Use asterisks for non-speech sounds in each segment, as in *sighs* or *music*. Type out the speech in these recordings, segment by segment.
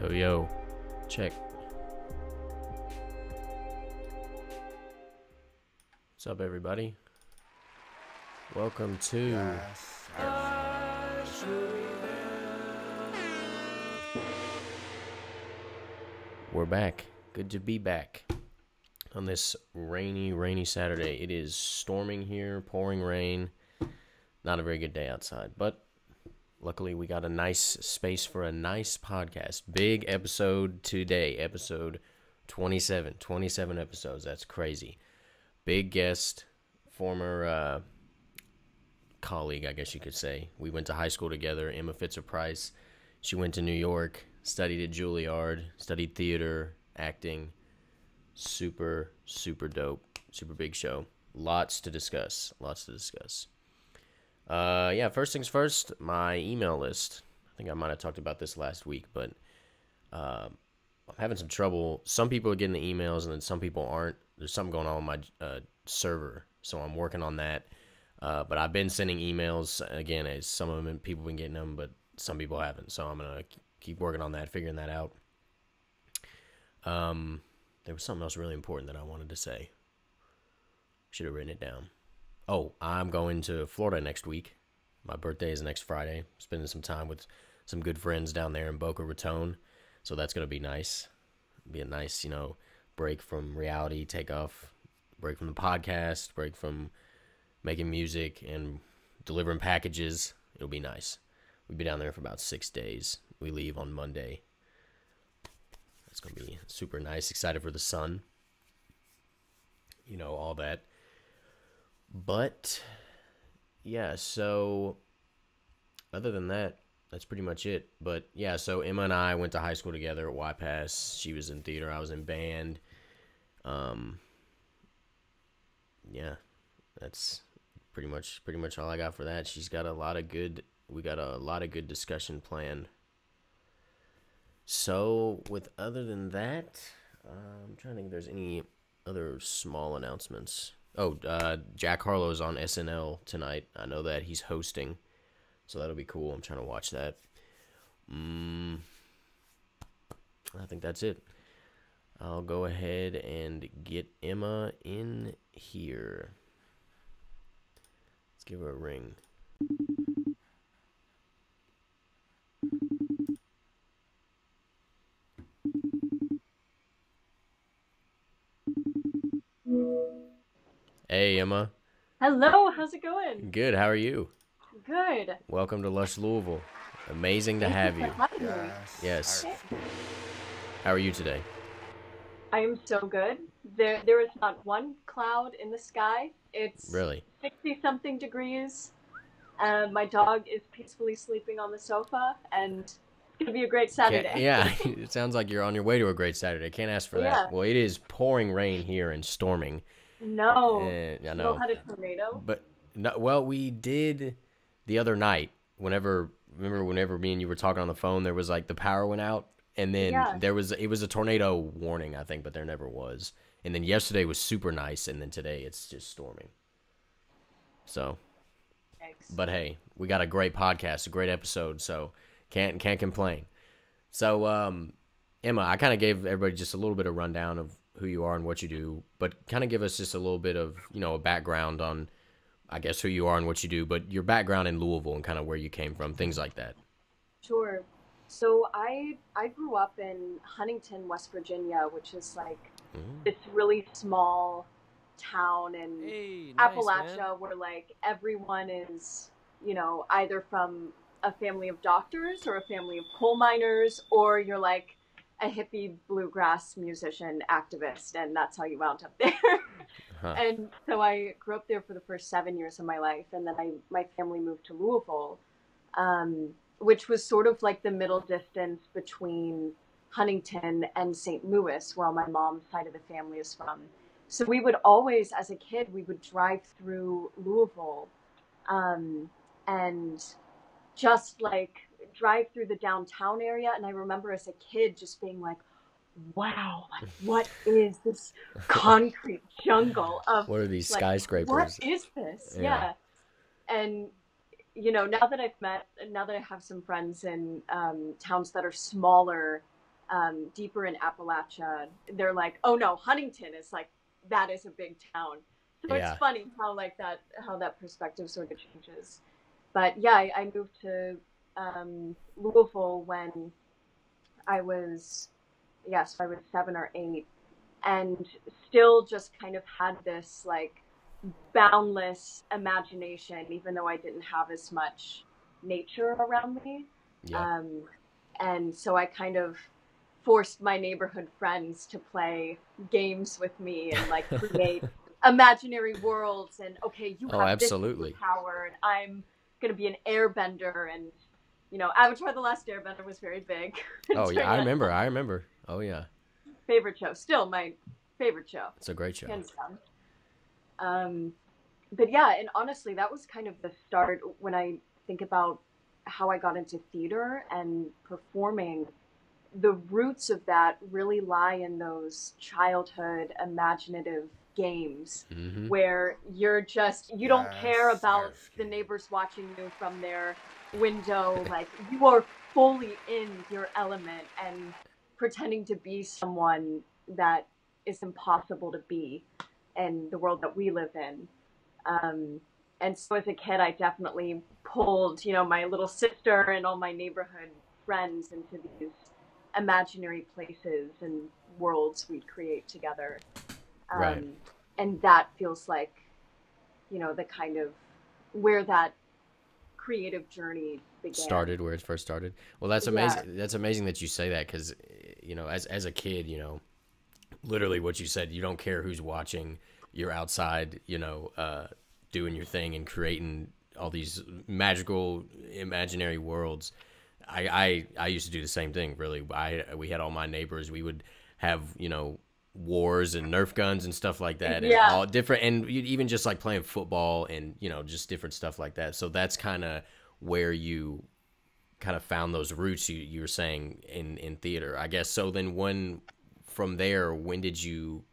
Yo, yo. Check. What's up, everybody? Welcome to. We're back. Good to be back on this rainy, rainy Saturday. It is storming here, pouring rain. Not a very good day outside, but luckily we got a nice space for a nice podcast. Big episode today, episode 27. 27 episodes. That's crazy. Big guest, former uh, colleague, I guess you could say. We went to high school together, Emma Pfitzer Price. She went to New York, studied at Juilliard, studied theater, acting. Super, super dope. Super big show. Lots to discuss. Lots to discuss. Uh, yeah, first things first, my email list. I think I might have talked about this last week, but uh, I'm having some trouble. Some people are getting the emails, and then some people aren't. There's something going on with my uh, server, so I'm working on that. Uh, but I've been sending emails again. As some of them people have been getting them, but some people haven't. So I'm gonna keep working on that, figuring that out. Um, there was something else really important that I wanted to say. Should have written it down. Oh, I'm going to Florida next week. My birthday is next Friday. Spending some time with some good friends down there in Boca Raton. So that's going to be nice. Be a nice, you know, break from reality, take off, break from the podcast, break from making music and delivering packages. It'll be nice. We'll be down there for about six days. We leave on Monday. That's going to be super nice. Excited for the sun. You know, all that. But yeah, so other than that, that's pretty much it. But yeah, so Emma and I went to high school together at YPAS. She was in theater, I was in band. Um yeah, that's pretty much pretty much all I got for that. She's got a lot of good we got a lot of good discussion planned. So, with other than that, uh, I'm trying to think if there's any other small announcements. Oh, uh, Jack Harlow's on SNL tonight. I know that he's hosting, so that'll be cool. I'm trying to watch that. Mm, I think that's it. I'll go ahead and get Emma in here. Let's give her a ring. Emma. Hello, how's it going? Good. How are you? Good. Welcome to Lush Louisville. Amazing to Thank have you. you. for having me. Yes. How are you today? I am so good. There, there is not one cloud in the sky. It's Really? 60 something degrees. Uh, my dog is peacefully sleeping on the sofa, and it's gonna be a great Saturday. Can't- yeah, *laughs* *laughs* it sounds like you're on your way to a great Saturday. Can't ask for that. Yeah. Well, it is pouring rain here and storming. No. Eh, I You know. had a tornado. But no, well, we did the other night. Whenever remember, whenever me and you were talking on the phone, there was like the power went out, and then Yeah. there was it was a tornado warning, I think, but there never was. And then yesterday was super nice, and then today it's just storming. So, but hey, we got a great podcast, a great episode, so can't can't complain. So, um, Emma, I kind of gave everybody just a little bit of rundown of who you are and what you do, but kind of give us just a little bit of you know a background on, I guess who you are and what you do, but your background in Louisville and kind of where you came from, things like that. Sure. So I I grew up in Huntington, West Virginia, which is like Mm. this really small town in Hey, nice, Appalachia man. where like everyone is, you know, either from a family of doctors or a family of coal miners, or you're like a hippie bluegrass musician activist, and that's how you wound up there. Huh. *laughs* And so I grew up there for the first seven years of my life, and then I my family moved to Louisville, um, which was sort of like the middle distance between Huntington and St. Louis, where my mom's side of the family is from. So we would always, as a kid, we would drive through Louisville, um, and just like drive through the downtown area. And I remember as a kid just being like, "Wow, like, what is this *laughs* concrete jungle of What are these like, skyscrapers? what is this? Yeah. Yeah. And you know, now that I've met, now that I have some friends in um, towns that are smaller, um, deeper in Appalachia, they're like, oh no, Huntington is like that is a big town. So Yeah. it's funny how like that how that perspective sort of changes. But yeah, I, I moved to um, Louisville when I was yes, I was seven or eight, and still just kind of had this like boundless imagination, even though I didn't have as much nature around me. Yeah. Um, and so I kind of forced my neighborhood friends to play games with me and like *laughs* create imaginary worlds. And okay, you Oh, have absolutely. this power, and I'm gonna be an airbender. And you know, Avatar: The Last Airbender was very big. *laughs* oh yeah, I remember. I remember. Oh yeah, Favorite show, still my favorite show it's a great show. hands down. Um, but yeah, and honestly, that was kind of the start when I think about how I got into theater and performing. The roots of that really lie in those childhood imaginative games hmm where you're just you don't care about yes, the neighbors watching you from their window like you are fully in your element and pretending to be someone that is impossible to be in the world that we live in um, and so as a kid i definitely pulled you know my little sister and all my neighborhood friends into these imaginary places and worlds we'd create together um, Right. and that feels like you know the kind of where that creative journey began started where it first started. Well, that's Yeah. amazing. That's amazing that you say that because, you know, as as a kid, you know, literally what you said, you don't care who's watching. You're outside, you know, uh, doing your thing and creating all these magical, imaginary worlds. I, I I used to do the same thing. Really, I we had all my neighbors. We would have you know wars and Nerf guns and stuff like that, and Yeah. all different, and even just like playing football and you know just different stuff like that. So that's kind of where you kind of found those roots. You you were saying in in theater, I guess. So then when from there, when did you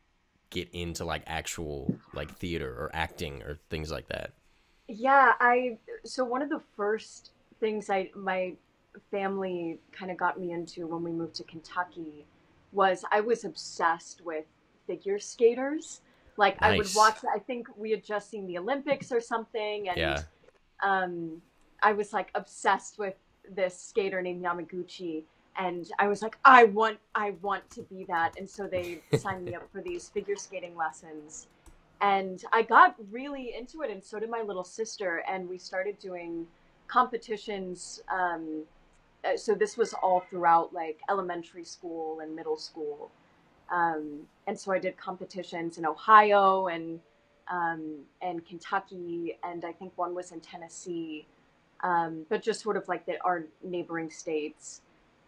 get into like actual like theater or acting or things like that? Yeah, I so one of the first things I my family kind of got me into when we moved to Kentucky was I was obsessed with figure skaters. Like I would watch I think we had just seen the Olympics or something and Yeah. um I was like obsessed with this skater named Yamaguchi and I was like I want I want to be that and so they *laughs* signed me up for these figure skating lessons and I got really into it, and so did my little sister. And we started doing competitions. Um, so this was all throughout like elementary school and middle school. Um, and so I did competitions in Ohio and um, and Kentucky, and I think one was in Tennessee, um, but just sort of like the, our neighboring states.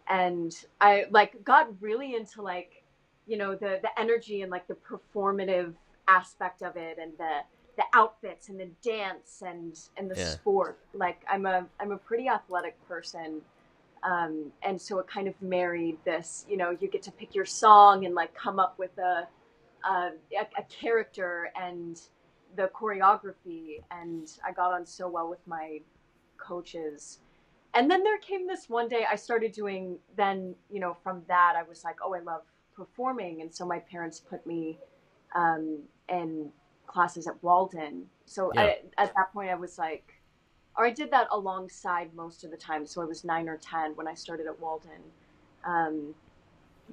And I like got really into like you know the the energy and like the performative aspect of it and the the outfits and the dance and and the Yeah. sport like i'm a i'm a pretty athletic person um and so it kind of married this you know you get to pick your song and like come up with a a, a, character and the choreography and i got on so well with my coaches. And then there came this one day i started doing then you know from that i was like oh i love performing. And so my parents put me um, in classes at walden. So Yeah. I, at that point i was like or i did that alongside most of the time so i was nine or ten when i started at walden um,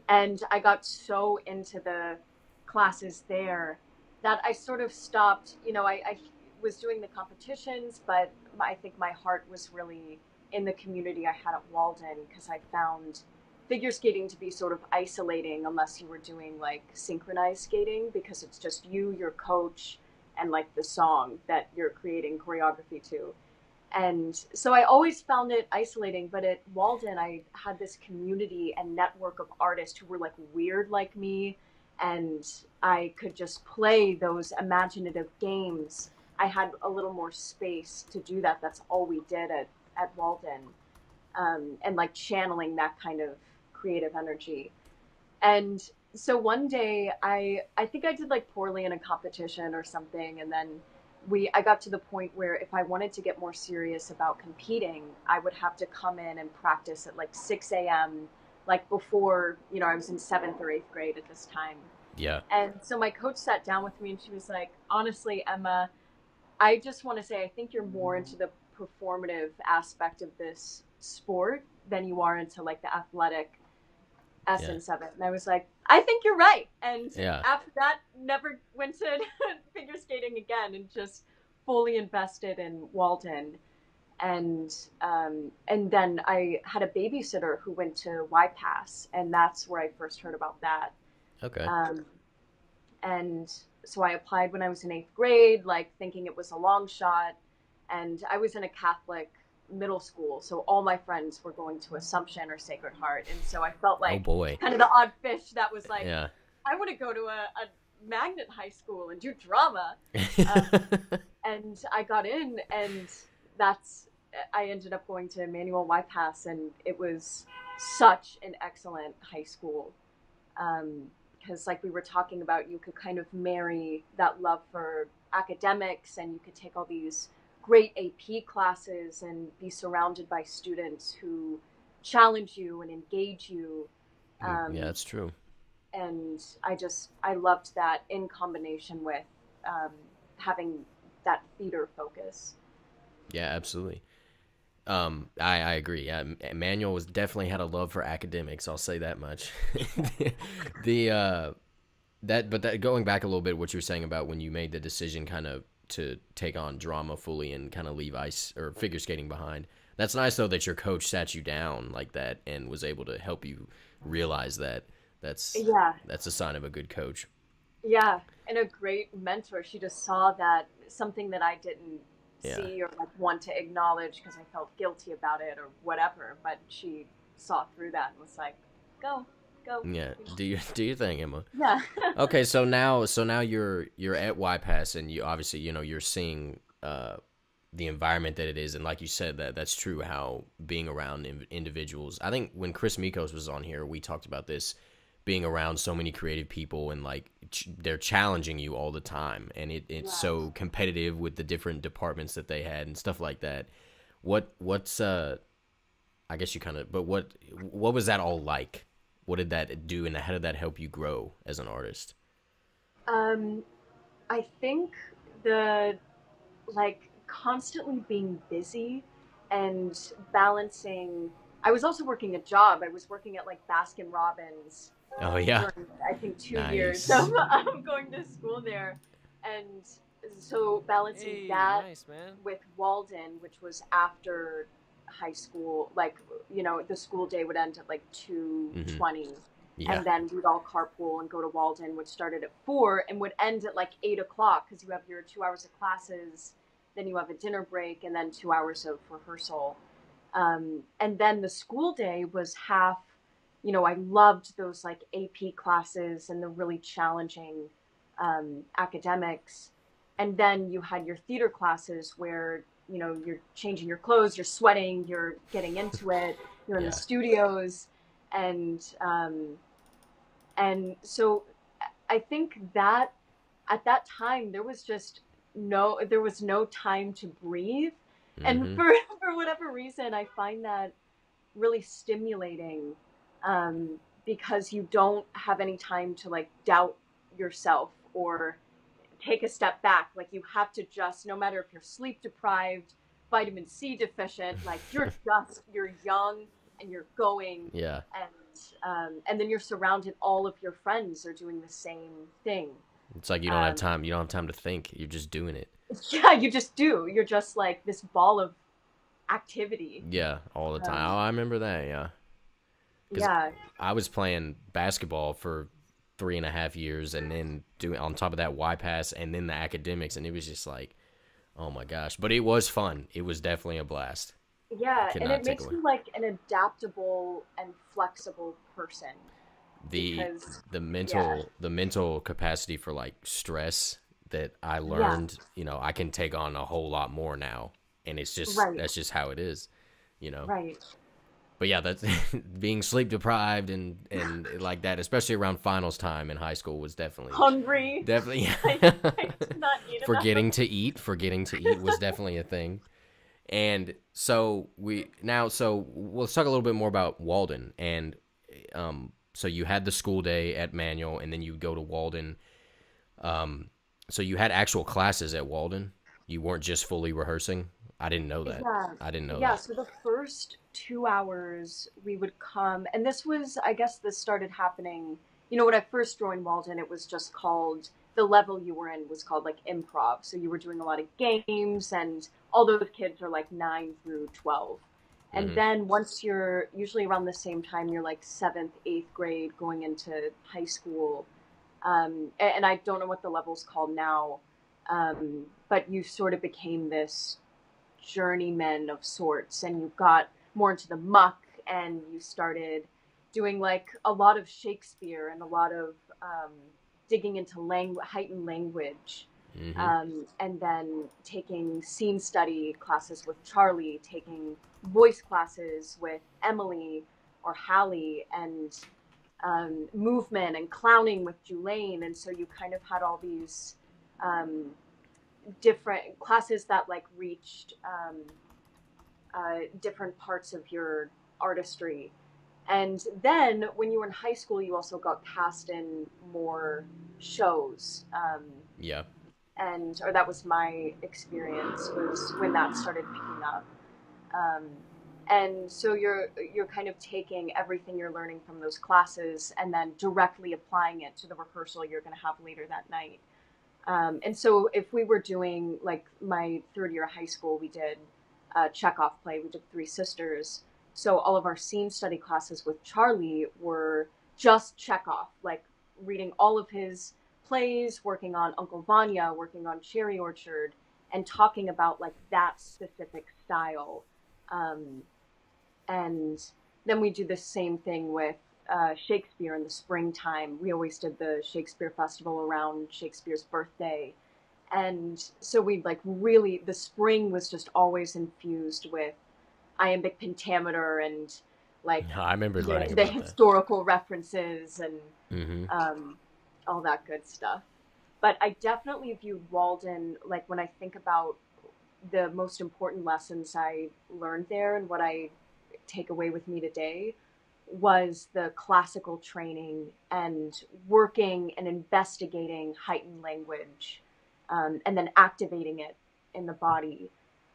and i got so into the classes there that i sort of stopped you know i, I was doing the competitions but i think my heart was really in the community i had at walden because i found figure skating to be sort of isolating unless you were doing like synchronized skating because it's just you, your coach, and like the song that you're creating choreography to. And so I always found it isolating, but at Walden, I had this community and network of artists who were like weird like me, and I could just play those imaginative games. I had a little more space to do that. That's all we did at, at Walden um, and like channeling that kind of creative energy. And so one day I I think I did like poorly in a competition or something and then we I got to the point where if I wanted to get more serious about competing, I would have to come in and practice at like 6 a.m. like before, you know, I was in seventh or eighth grade at this time. Yeah. And so my coach sat down with me and she was like, honestly, Emma, I just want to say, I think you're more into the performative aspect of this sport than you are into like the athletic essence yeah. of it. And I was like, I think you're right. And yeah. after that, never *laughs* went to *laughs* figure skating again and just fully invested in Walden. And um, and then I had a babysitter who went to YPAS, and that's where I first heard about that. Okay. Um, and so I applied when I was in eighth grade, like thinking it was a long shot. And I was in a Catholic middle school, so all my friends were going to Assumption or Sacred Heart, and so I felt like oh boy, kind of the odd fish that was like, yeah. I want to go to a, a magnet high school and do drama. *laughs* um, and I got in, and that's I ended up going to Emmanuel YPAS, and it was such an excellent high school. Um, because like we were talking about you could kind of marry that love for academics and you could take all these great AP classes and be surrounded by students who challenge you and engage you. Mm, um, yeah, that's true. And I just, I loved that in combination with um, having that theater focus. Yeah, absolutely. Um, I, I agree. Yeah, Manual was definitely had a love for academics. I'll say that much. *laughs* the uh, that, but that going back a little bit, what you were saying about when you made the decision, kind of to take on drama fully and kind of leave ice or figure skating behind. That's nice though that your coach sat you down like that and was able to help you realize that. That's yeah. That's a sign of a good coach. Yeah, and a great mentor. She just saw that something that I didn't yeah. see or like want to acknowledge because I felt guilty about it or whatever. But she saw through that and was like, "Go, go." Yeah, do you *laughs* do your thing, Emma. Yeah. okay, so *laughs* now so now you're you're at YPAS and you obviously you know you're seeing uh, the environment that it is, and like you said that that's true. How being around individuals, I think when Chris Mikos was on here, we talked about this being around so many creative people and like ch- they're challenging you all the time and it, it's yeah. so competitive with the different departments that they had and stuff like that what what's uh i guess you kind of but what what was that all like what did that do and how did that help you grow as an artist um i think the like constantly being busy and balancing I was also working a job. I was working at like Baskin Robbins Oh yeah. I think two nice. years of um, going to school there, and so balancing hey, that nice, with Walden, which was after high school, like you know the school day would end at like two mm-hmm. twenty. Yeah. And then we'd all carpool and go to Walden, which started at four and would end at like eight o'clock because you have your two hours of classes, then you have a dinner break, and then two hours of rehearsal. Um, and then the school day was half you know, I loved those like AP classes and the really challenging um, academics. And then you had your theater classes where, you know, you're changing your clothes, you're sweating, you're getting into it, you're in yeah. the studios. And, um, and so I think that at that time there was just no, there was no time to breathe. Mm-hmm. And for, *laughs* for whatever reason, I find that really stimulating um, because you don't have any time to like doubt yourself or take a step back. Like you have to just, no matter if you're sleep deprived, vitamin C deficient, like *laughs* you're just, you're young and you're going. Yeah. And, um, and then you're surrounded, all of your friends are doing the same thing. It's like you don't um, have time. You don't have time to think. You're just doing it. *laughs* Yeah, you just do. You're just like this ball of activity. Yeah, all the time. Um, oh, I remember that. Yeah. Yeah. I was playing basketball for three and a half years and then doing on top of that YPAS and then the academics and it was just like oh my gosh but it was fun it was definitely a blast yeah and it makes away. me like an adaptable and flexible person the because, the mental yeah. the mental capacity for like stress that i learned yeah. you know i can take on a whole lot more now and it's just right. that's just how it is you know right but yeah, that's *laughs* being sleep deprived and and *sighs* like that, especially around finals time in high school, was definitely hungry. Definitely, *laughs* I, *laughs* I forgetting to eat, forgetting to eat was definitely a thing. And so we now, so let's talk a little bit more about Walden. And um, so you had the school day at Manual, and then you go to Walden. Um, so you had actual classes at Walden. You weren't just fully rehearsing. I didn't know that. Yeah. I didn't know Yeah, that. so the first two hours we would come, and this was, I guess, this started happening. You know, when I first joined Walden, it was just called the level you were in was called like improv. So you were doing a lot of games, and all those kids are like nine through 12. And Mhm. then once you're usually around the same time, you're like seventh, eighth grade going into high school. Um, and I don't know what the level's called now, um, but you sort of became this journeyman of sorts and you got more into the muck and you started doing like a lot of Shakespeare and a lot of um, digging into langu- heightened language Mhm. um, and then taking scene study classes with Charlie, taking voice classes with Emily or Hallie, and um, movement and clowning with Julaine. And so you kind of had all these um, different classes that like reached um, uh, different parts of your artistry. And then when you were in high school, you also got cast in more shows. Um, yeah. and or that was my experience was when that started picking up um, and so you're you're kind of taking everything you're learning from those classes and then directly applying it to the rehearsal you're going to have later that night um, and so if we were doing like my third year of high school we did a Chekhov play we did Three Sisters so all of our scene study classes with Charlie were just Chekhov like reading all of his plays, working on Uncle Vanya, working on Cherry Orchard, and talking about like that specific style. Um, and then we do the same thing with uh, Shakespeare in the springtime. We always did the Shakespeare Festival around Shakespeare's birthday. And so we like really, the spring was just always infused with iambic pentameter and like *laughs* I remember the, learning the about that. historical references and hmm um, all that good stuff. But I definitely viewed Walden like when I think about the most important lessons I learned there and what I take away with me today was the classical training and working and investigating heightened language um, and then activating it in the body.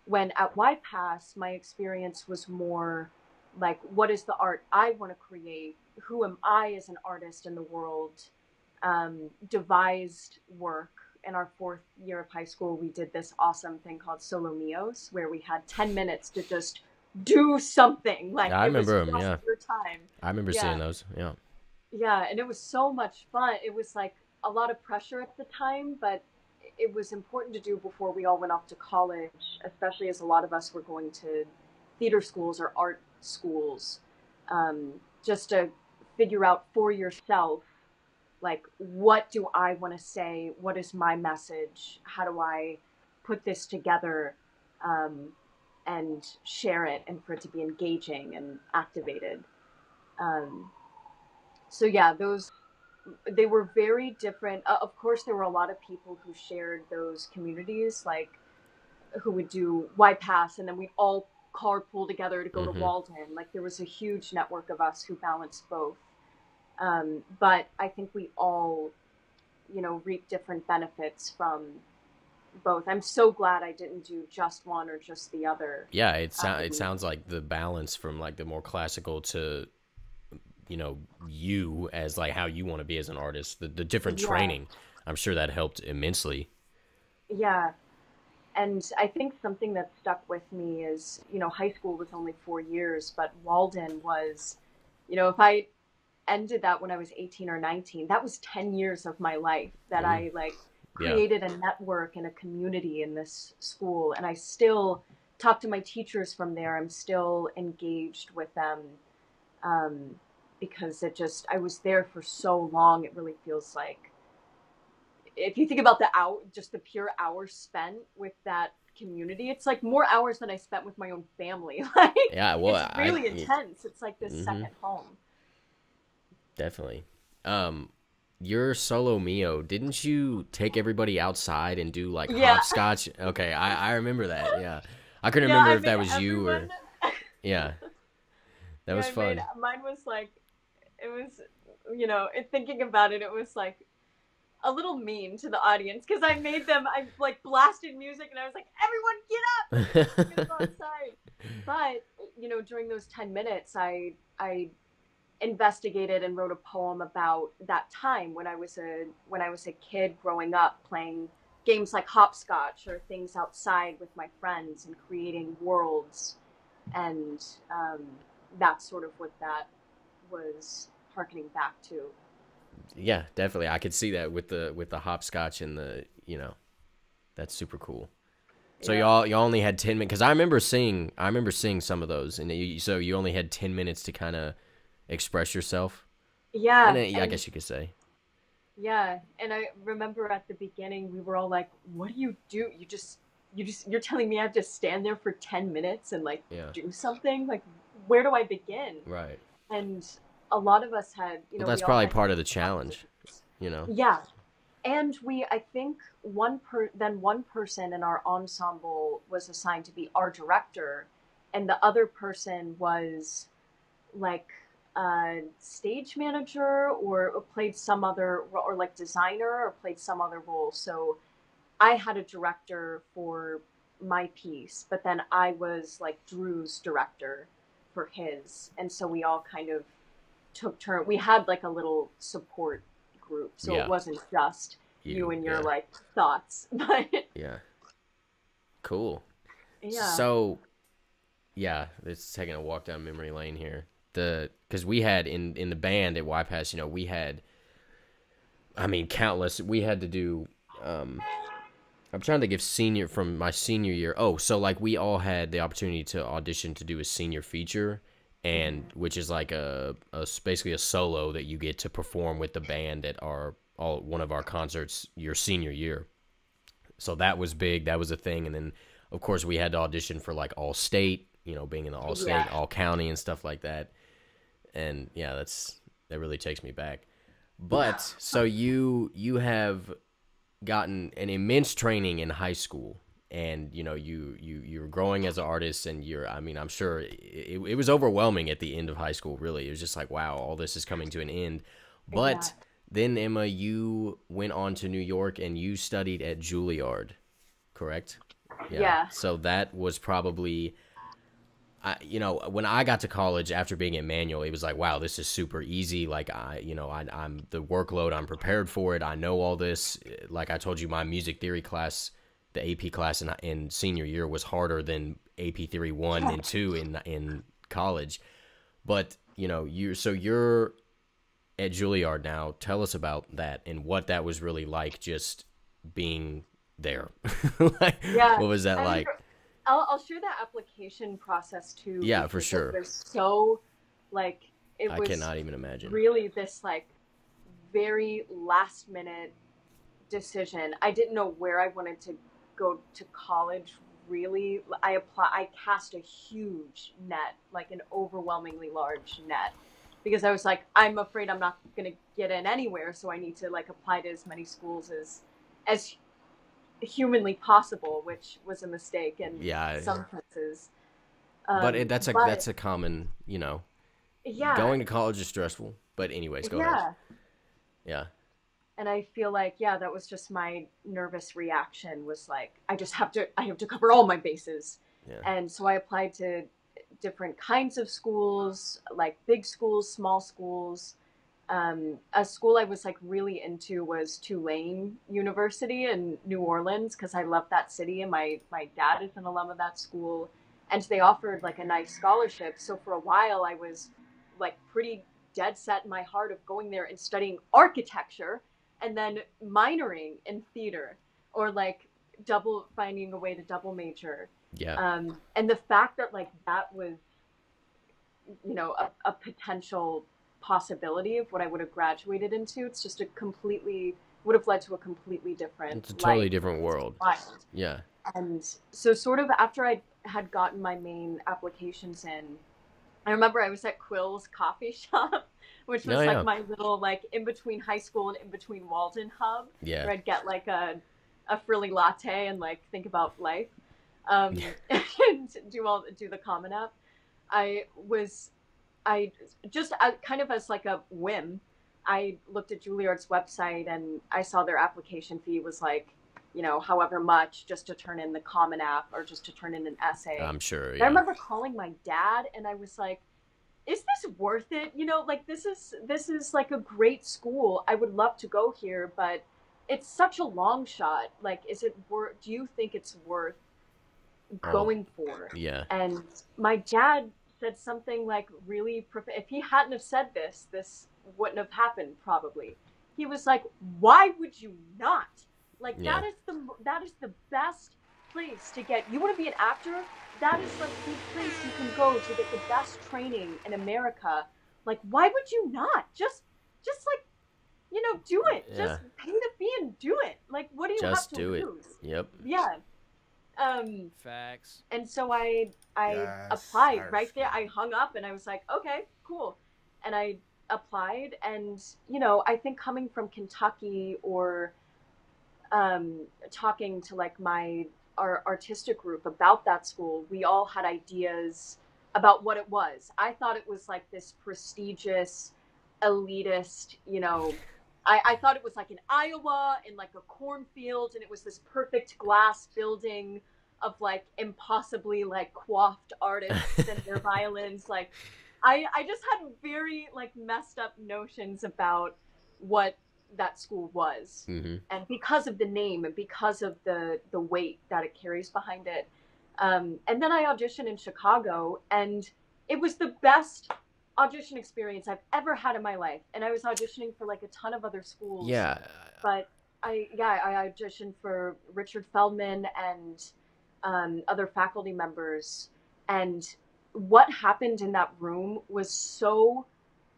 When at Y Pass, my experience was more like, what is the art I want to create? Who am I as an artist in the world? Um, devised work. In our fourth year of high school, we did this awesome thing called Solo Mios, where we had 10 minutes to just do something. Like, Yeah, I remember was remember 'em, just yeah. Your time. I remember Yeah. seeing those. Yeah. Yeah, and it was so much fun. It was like a lot of pressure at the time, but it was important to do before we all went off to college, especially as a lot of us were going to theater schools or art schools, um, just to figure out for yourself, like, what do I want to say? What is my message? How do I put this together um, and share it and for it to be engaging and activated? Um, so yeah those they were very different uh, of course there were a lot of people who shared those communities like who would do YPAS, and then we'd all carpool together to go Mhm. to Walden like there was a huge network of us who balanced both um, but I think we all you know reap different benefits from both I'm so glad I didn't do just one or just the other Yeah, it so- Um, it sounds like the balance from like the more classical to you know you as like how you want to be as an artist, the the different Yeah. training. I'm sure that helped immensely. Yeah. And I think something that stuck with me is, you know, high school was only four years, but Walden was, you know, if I ended that when I was 18 or 19, that was 10 years of my life that I like Yeah. created a network and a community in this school. And I still talk to my teachers from there. I'm still engaged with them um, because it just, I was there for so long. It really feels like if you think about the out just the pure hours spent with that community it's like more hours than i spent with my own family *laughs* like Yeah, well, it's really I, intense it's like this Mhm. second home definitely. Um, your solo Mio, didn't you take everybody outside and do like Yeah. hopscotch? Okay, I I remember that. Yeah, I couldn't Yeah, remember I if that was you or *laughs* yeah. That Yeah, was fun. made- mine was like it was, you know, thinking about it, it was like a little mean to the audience because I made them, I like blasted music and I was like, everyone get up, *laughs* outside. But you know, during those ten minutes, I I investigated and wrote a poem about that time when I was a when I was a kid growing up playing games like hopscotch or things outside with my friends and creating worlds. And um, that's sort of what that was harkening back to. Yeah definitely. I could see that with the with the hopscotch and the you know that's super cool. So yeah. y'all y'all only had 10 minutes because i remember seeing i remember seeing some of those and you, so you only had 10 minutes to kind of express yourself yeah, then, yeah i guess you could say yeah, and I remember at the beginning we were all like, "What do you do? You just you just you're telling me I have to stand there for 10 minutes and like yeah. do something? Like where do I begin?" Right. And a lot of us had, you know, well, that's probably part of the challenge, you know. Yeah. And we I think one per then one person in our ensemble was assigned to be our director and the other person was like a stage manager or played some other role or like designer or played some other role. So I had a director for my piece, but then I was like Drew's director for his. And so we all kind of took turn. We had like a little support group. So yeah. it wasn't just you, you and your yeah. like thoughts, *laughs* but Yeah. Cool. Yeah. So yeah, it's taking a walk down memory lane here the because we had in in the band at YPAS, you know, we had, I mean, countless. We had to do. Um, I'm trying to give senior from my senior year. Oh, so like we all had the opportunity to audition to do a senior feature, and which is like a, a basically a solo that you get to perform with the band at our all one of our concerts your senior year. So that was big. That was a thing, and then of course we had to audition for like all state. You know, being in the all state, yeah. all county, and stuff like that and yeah, that's that really takes me back. But so you you have gotten an immense training in high school and you know you you you're growing as an artist and you're i mean i'm sure it, it, was overwhelming at the end of high school really it was just like wow all this is coming to an end but then emma you went on to new york and you studied at juilliard correct yeah, yeah. so that was probably I, you know, when I got to college after being at Manual, it was like, wow, this is super easy. Like I, you know, I, I'm the workload, I'm prepared for it. I know all this. Like I told you, my music theory class, the AP class in, in senior year was harder than AP theory one and two in in college. But you know, you so you're at Juilliard now. Tell us about that and what that was really like, just being there. *laughs* like, yeah, what was that like? I'll, I'll share that application process too. Yeah, for sure. It was so like it I was. I cannot even imagine. Really, this like very last minute decision. I didn't know where I wanted to go to college. Really, I apply. I cast a huge net, like an overwhelmingly large net, because I was like, I'm afraid I'm not going to get in anywhere, so I need to like apply to as many schools as as humanly possible, which was a mistake in yeah, some cases. Um, but it, that's a but, that's a common, you know. Yeah. Going to college is stressful, but anyways, go yeah. ahead. Yeah. And I feel like yeah, that was just my nervous reaction was like I just have to I have to cover all my bases. Yeah. And so I applied to different kinds of schools, like big schools, small schools, um, a school I was like really into was Tulane University in New Orleans because I love that city and my my dad is an alum of that school, and they offered like a nice scholarship. So for a while I was like pretty dead set in my heart of going there and studying architecture and then minoring in theater or like double finding a way to double major. Yeah. Um, and the fact that like that was, you know, a, a potential possibility of what I would have graduated into. It's just a completely would have led to a completely different. It's a totally different world. Yeah. And so, sort of after I had gotten my main applications in, I remember I was at Quill's coffee *laughs* shop, which was oh, like my little like in between high school and in between Walden hub. Yeah. Where I'd get like a a frilly latte and like think about life, um, *laughs* and do all do the Common App. I was I just uh, kind of as like a whim, I looked at Juilliard's website and I saw their application fee was like, you know, however much just to turn in the Common App or just to turn in an essay. I'm sure. Yeah. I remember calling my dad and I was like, is this worth it? You know, like this is this is like a great school. I would love to go here, but it's such a long shot. Like is it worth do you think it's worth Oh. going for? yeah. And my dad said something like really prof- if he hadn't have said this, this wouldn't have happened probably. He was like, "Why would you not? Like that Yeah. is the that is the best place to get. You want to be an actor? That is like the place you can go to get the best training in America. Like why would you not? Just just like you know, do it. Just pay the fee and do it. Like what do you Just have to do it. Yep. Yeah. Um Facts. and so I I Yes, applied Irish right there. I hung up and I was like, okay, cool. And I applied, and you know, I think coming from Kentucky or um, talking to like my our artistic group about that school, we all had ideas about what it was. I thought it was like this prestigious, elitist, you know. I, I thought it was like in Iowa in like a cornfield, and it was this perfect glass building of like impossibly like coiffed artists *laughs* and their violins. Like, I I just had very like messed up notions about what that school was. Hmm and because of the name and because of the the weight that it carries behind it. Um, and then i auditioned in chicago and it was the best audition experience i've ever had in my life and i was auditioning for like a ton of other schools Yeah. but i yeah i auditioned for richard feldman and um, other faculty members and what happened in that room was so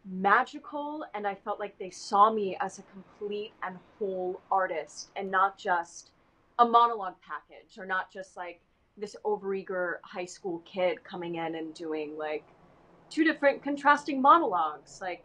magical and i felt like they saw me as a complete and whole artist and not just a monologue package or not just like this overeager high school kid coming in and doing like two different contrasting monologues. Like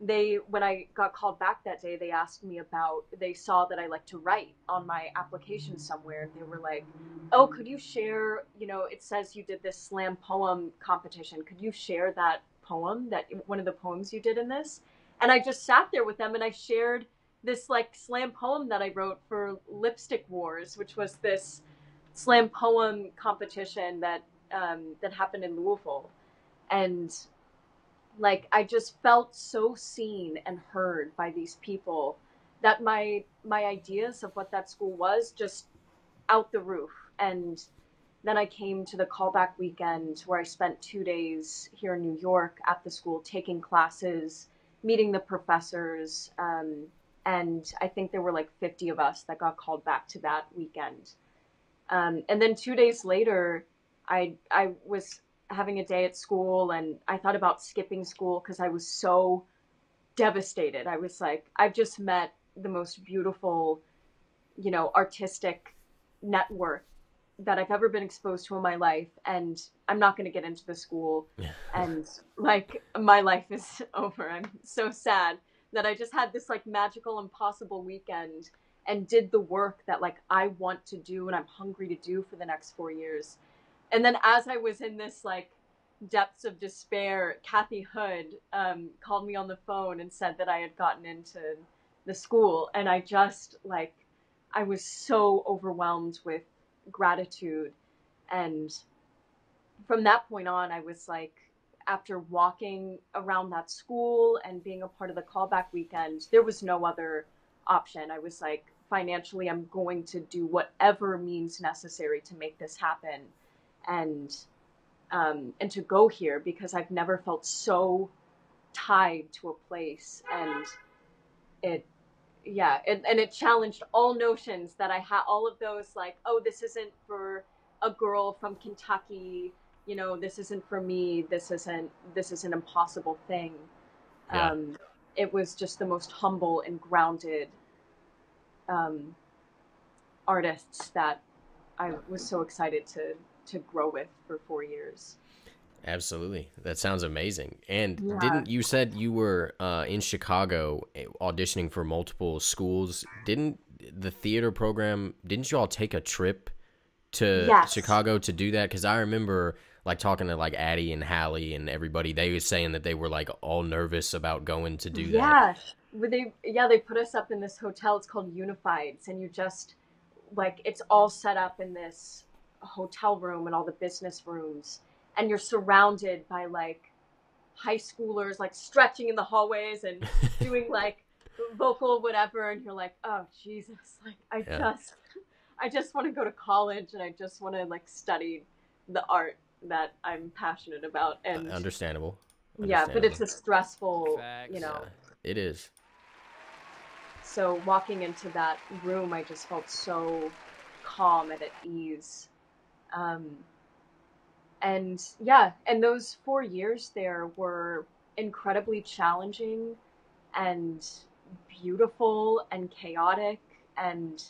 they when i got called back that day they asked me about they saw that i like to write on my application somewhere. And they were like oh could you share you know it says you did this slam poem competition. Could you share that poem that one of the poems you did in this? And i just sat there with them and i shared this like slam poem that i wrote for lipstick wars which was this slam poem competition that um, that happened in louisville and like i just felt so seen and heard by these people that my my ideas of what that school was just out the roof. And then i came to the callback weekend where i spent two days here in new york at the school taking classes meeting the professors um, and i think there were like 50 of us that got called back to that weekend. Um, and then two days later i i was having a day at school and I thought about skipping school because I was so devastated. I was like, I've just met the most beautiful, you know, artistic network that I've ever been exposed to in my life. And I'm not going to get into the school. *laughs* and like, my life is *laughs* over. I'm so sad that I just had this like magical, impossible weekend and did the work that like I want to do and I'm hungry to do for the next four years and then as I was in this like depths of despair, Kathy Hood um, called me on the phone and said that I had gotten into the school, and I just like I was so overwhelmed with gratitude, and from that point on, I was like. After walking around that school and being a part of the callback weekend, there was no other option. I was like, financially, I'm going to do whatever means necessary to make this happen and um, and to go here because I've never felt so tied to a place and it yeah and, and it challenged all notions that I had all of those like oh this isn't for a girl from Kentucky you know this isn't for me this isn't this is an impossible thing Yeah. um, it was just the most humble and grounded um, artists that I was so excited to to grow with for four years. Absolutely. That sounds amazing. And Yeah. didn't you said you were uh, in Chicago eh, auditioning for multiple schools? Didn't the theater program? Didn't you all take a trip to Yes. Chicago to do that? Because I remember like talking to like Addie and Hallie and everybody, they was saying that they were like all nervous about going to do that. Yeah, they yeah they put us up in this hotel. It's called Unifieds, and you just like it's all set up in this hotel room and all the business rooms, and you're surrounded by like high schoolers like stretching in the hallways and *laughs* doing like vocal whatever, and you're like, oh Jesus, like I Yeah. just I just want to go to college and I just want to like study the art that I'm passionate about uh, and Understandable. yeah, but it's a stressful, Facts. you know. Yeah, it is. So walking into that room, I just felt so calm and at ease. Um, and yeah, and those four years there were incredibly challenging and beautiful and chaotic. And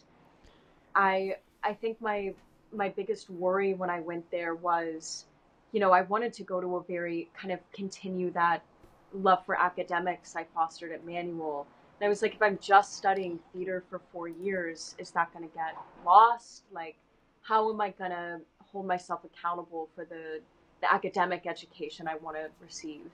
I, I think my my biggest worry when I went there was, you know, I wanted to go to a very kind of continue that love for academics I fostered at Manual. And I was like, if I'm just studying theater for four years, is that going to get lost? Like, how am I going to hold myself accountable for the, the academic education I want to receive?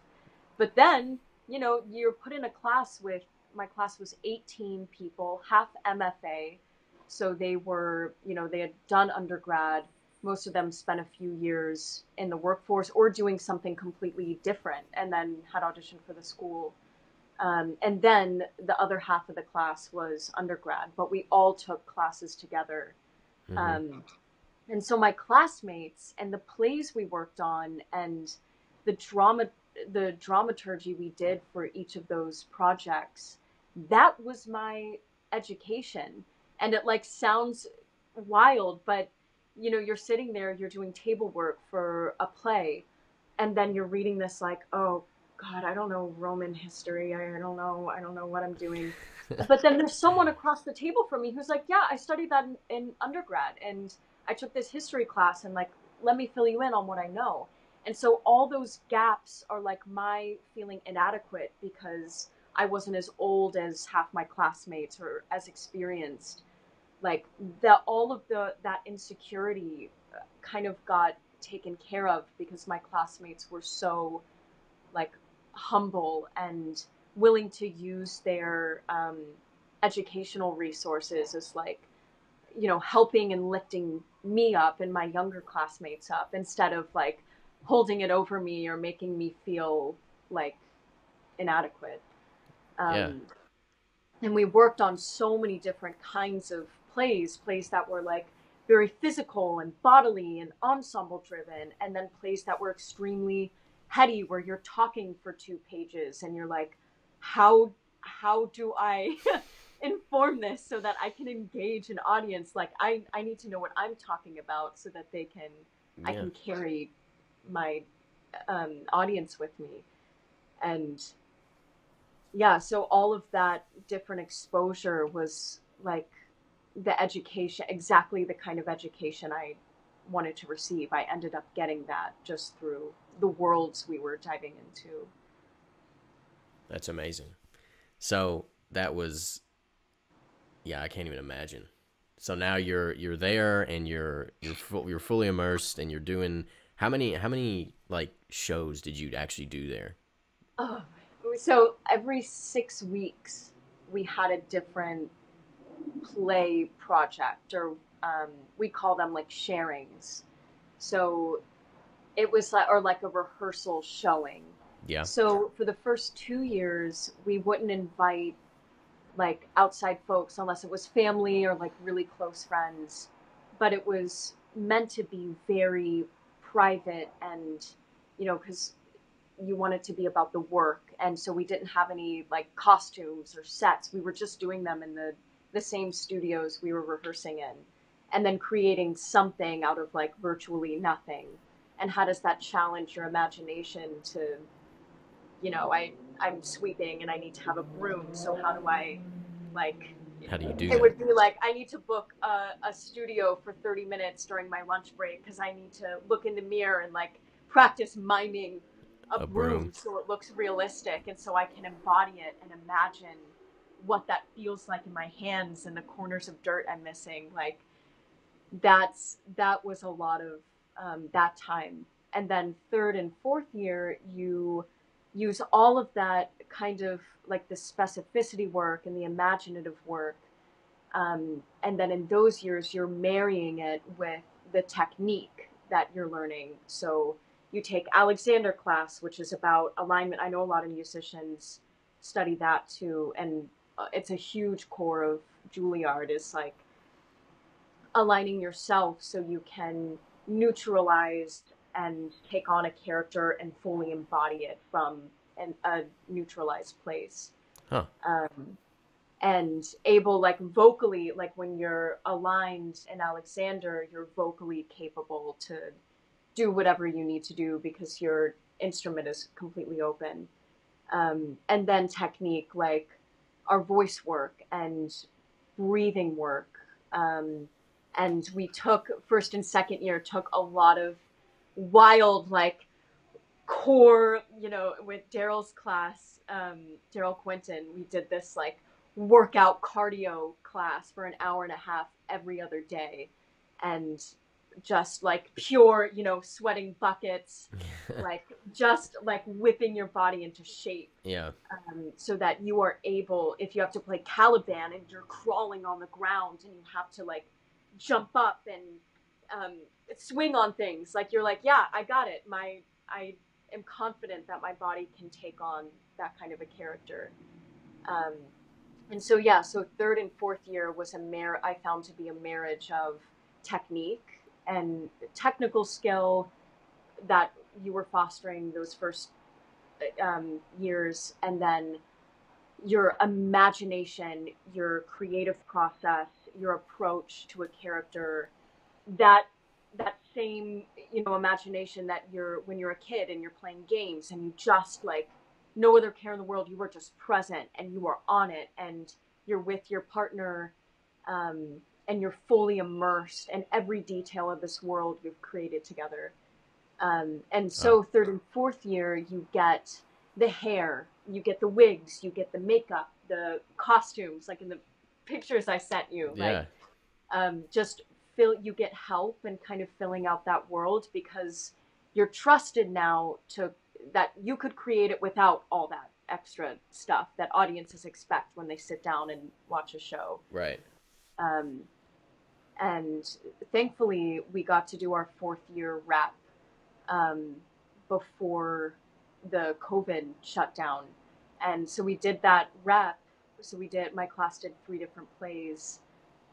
But then, you know, you're put in a class with, my class was 18 people, half MFA. So they were, you know, they had done undergrad. Most of them spent a few years in the workforce or doing something completely different and then had auditioned for the school. Um, and then the other half of the class was undergrad, but we all took classes together. Mhm. Um, and so my classmates and the plays we worked on and the drama, the dramaturgy we did for each of those projects, that was my education. And it like sounds wild, but you know, you're sitting there, you're doing table work for a play, and then you're reading this like, oh God, I don't know Roman history. I, I don't know. I don't know what I'm doing. *laughs* but then there's someone across the table from me who's like, yeah, I studied that in, in undergrad, and I took this history class, and like, let me fill you in on what I know. And so all those gaps are like my feeling inadequate because I wasn't as old as half my classmates or as experienced. Like that, all of the that insecurity uh, kind of got taken care of because my classmates were so like humble and willing to use their um, educational resources as like you know helping and lifting me up and my younger classmates up instead of like holding it over me or making me feel like inadequate um, Yeah. and we worked on so many different kinds of plays plays that were like very physical and bodily and ensemble driven and then plays that were extremely heady where you're talking for two pages and you're like how how do i *laughs* inform this so that i can engage an audience. Like i i need to know what i'm talking about so that they can i can carry my um, audience with me. And yeah so all of that different exposure was like the education exactly the kind of education i wanted to receive. I ended up getting that just through the worlds we were diving into. That's amazing. So that was, yeah, I can't even imagine. So now you're you're there and you're you're full, you're fully immersed and you're doing how many how many like shows did you actually do there? Oh, so every six weeks we had a different play project, or um, we call them like sharings. So it was like, or like a rehearsal showing. Yeah. So for the first two years, we wouldn't invite like outside folks unless it was family or like really close friends. But it was meant to be very private and, you know, because you want it to be about the work. And so we didn't have any like costumes or sets. We were just doing them in the, the same studios we were rehearsing in and then creating something out of like virtually nothing. And how does that challenge your imagination to you know, I I'm sweeping and I need to have a broom. So how do I, like, How do you do it that? would be like I need to book a, a studio for 30 minutes during my lunch break because I need to look in the mirror and like practice miming a, A broom, broom. so it looks realistic and so I can embody it and imagine what that feels like in my hands and the corners of dirt I'm missing. Like that's that was a lot of um, that time and then third and fourth year you use all of that kind of like the specificity work and the imaginative work um, and then in those years you're marrying it with the technique that you're learning. So you take alexander class which is about alignment. I know a lot of musicians study that too and uh, it's a huge core of juilliard is like aligning yourself so you can neutralize and take on a character and fully embody it from an, a neutralized place. Huh. Um, and able, like vocally, like when you're aligned in Alexander, you're vocally capable to do whatever you need to do because your instrument is completely open. Um, and then technique, like our voice work and breathing work. Um, and we took first and second year took a lot of wild like core you know with daryl's class um, daryl quinton we did this like workout cardio class for an hour and a half every other day. And just like pure you know sweating buckets *laughs* like just like whipping your body into shape. Yeah. Um, so that you are able if you have to play caliban and you're crawling on the ground and you have to like jump up and um, swing on things. Like you're like, yeah, I got it. My I am confident that my body can take on that kind of a character. Um, and so yeah, so third and fourth year was a mar- I found to be a marriage of technique and technical skill that you were fostering those first um, years, and then your imagination, your creative process, your approach to a character, that that same you know imagination that you're when you're a kid and you're playing games and you just like no other care in the world you were just present and you are on it and you're with your partner um, and you're fully immersed in every detail of this world you've created together um, and so oh. third and fourth year you get the hair you get the wigs you get the makeup the costumes like in the pictures i sent you yeah. like um, just feel you get help and kind of filling out that world because you're trusted now to that you could create it without all that extra stuff that audiences expect when they sit down and watch a show. Right. Um, and thankfully, we got to do our fourth year rep um, before the COVID shutdown. And so we did that rep. So we did, my class did three different plays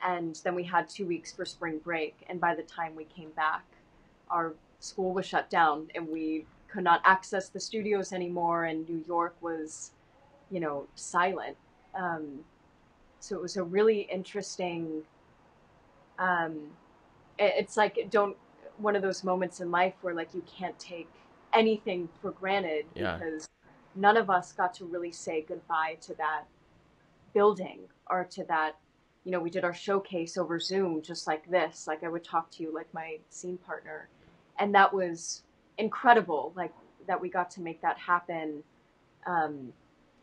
and then we had two weeks for spring break and by the time we came back our school was shut down and we could not access the studios anymore and new york was you know silent um, so it was a really interesting um, it, it's like don't one of those moments in life where like you can't take anything for granted yeah. because none of us got to really say goodbye to that building or to that you know, we did our showcase over Zoom just like this. Like I would talk to you like my scene partner. And that was incredible, like that we got to make that happen. Um,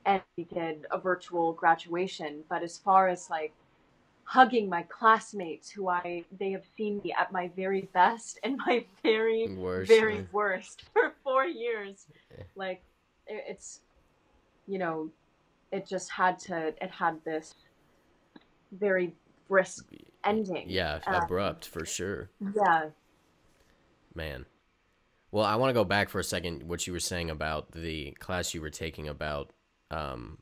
and we did a virtual graduation. But as far as like hugging my classmates who I they have seen me at my very best and my very worst, very man. worst *laughs* for four years. Like it's you know, it just had to it had this very brisk ending. Yeah, um, abrupt for sure. Yeah. Man. Well, I want to go back for a second. What you were saying about the class you were taking about, um,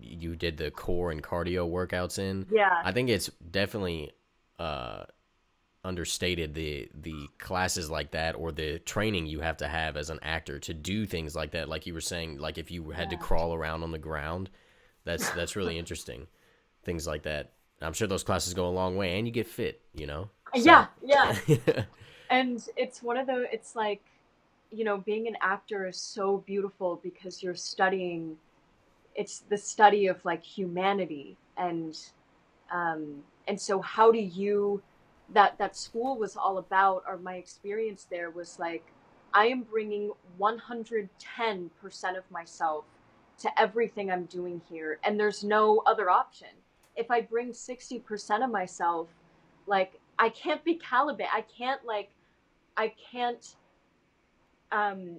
you did the core and cardio workouts in. Yeah. I think it's definitely, uh, understated the the classes like that or the training you have to have as an actor to do things like that like you were saying like if you had yeah. to crawl around on the ground that's that's really *laughs* interesting things like that. I'm sure those classes go a long way, and you get fit. You know. So. Yeah, yeah. *laughs* and it's one of the. It's like, you know, being an actor is so beautiful because you're studying. It's the study of like humanity, and um, and so how do you? That that school was all about, or my experience there was like, I am bringing 110 percent of myself to everything I'm doing here, and there's no other option if I bring 60% of myself, like I can't be Caliban. I can't like I can't um,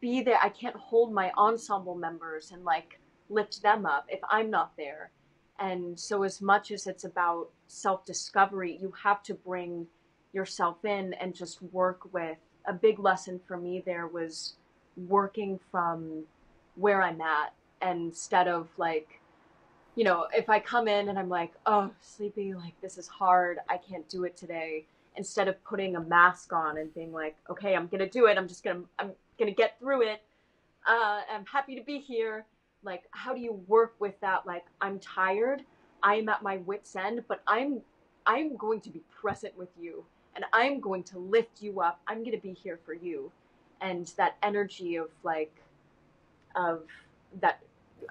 be there. I can't hold my ensemble members and like lift them up if I'm not there. And so, as much as it's about self discovery, you have to bring yourself in and just work with. A big lesson for me there was working from where I'm at instead of like, you know, if I come in and I'm like, oh, sleepy, like this is hard, I can't do it today. Instead of putting a mask on and being like, okay, I'm gonna do it. I'm just gonna, I'm gonna get through it. Uh, I'm happy to be here. Like, how do you work with that? Like, I'm tired. I'm at my wits' end, but I'm, I'm going to be present with you and I'm going to lift you up. I'm to be here for you. And that energy of like, of that,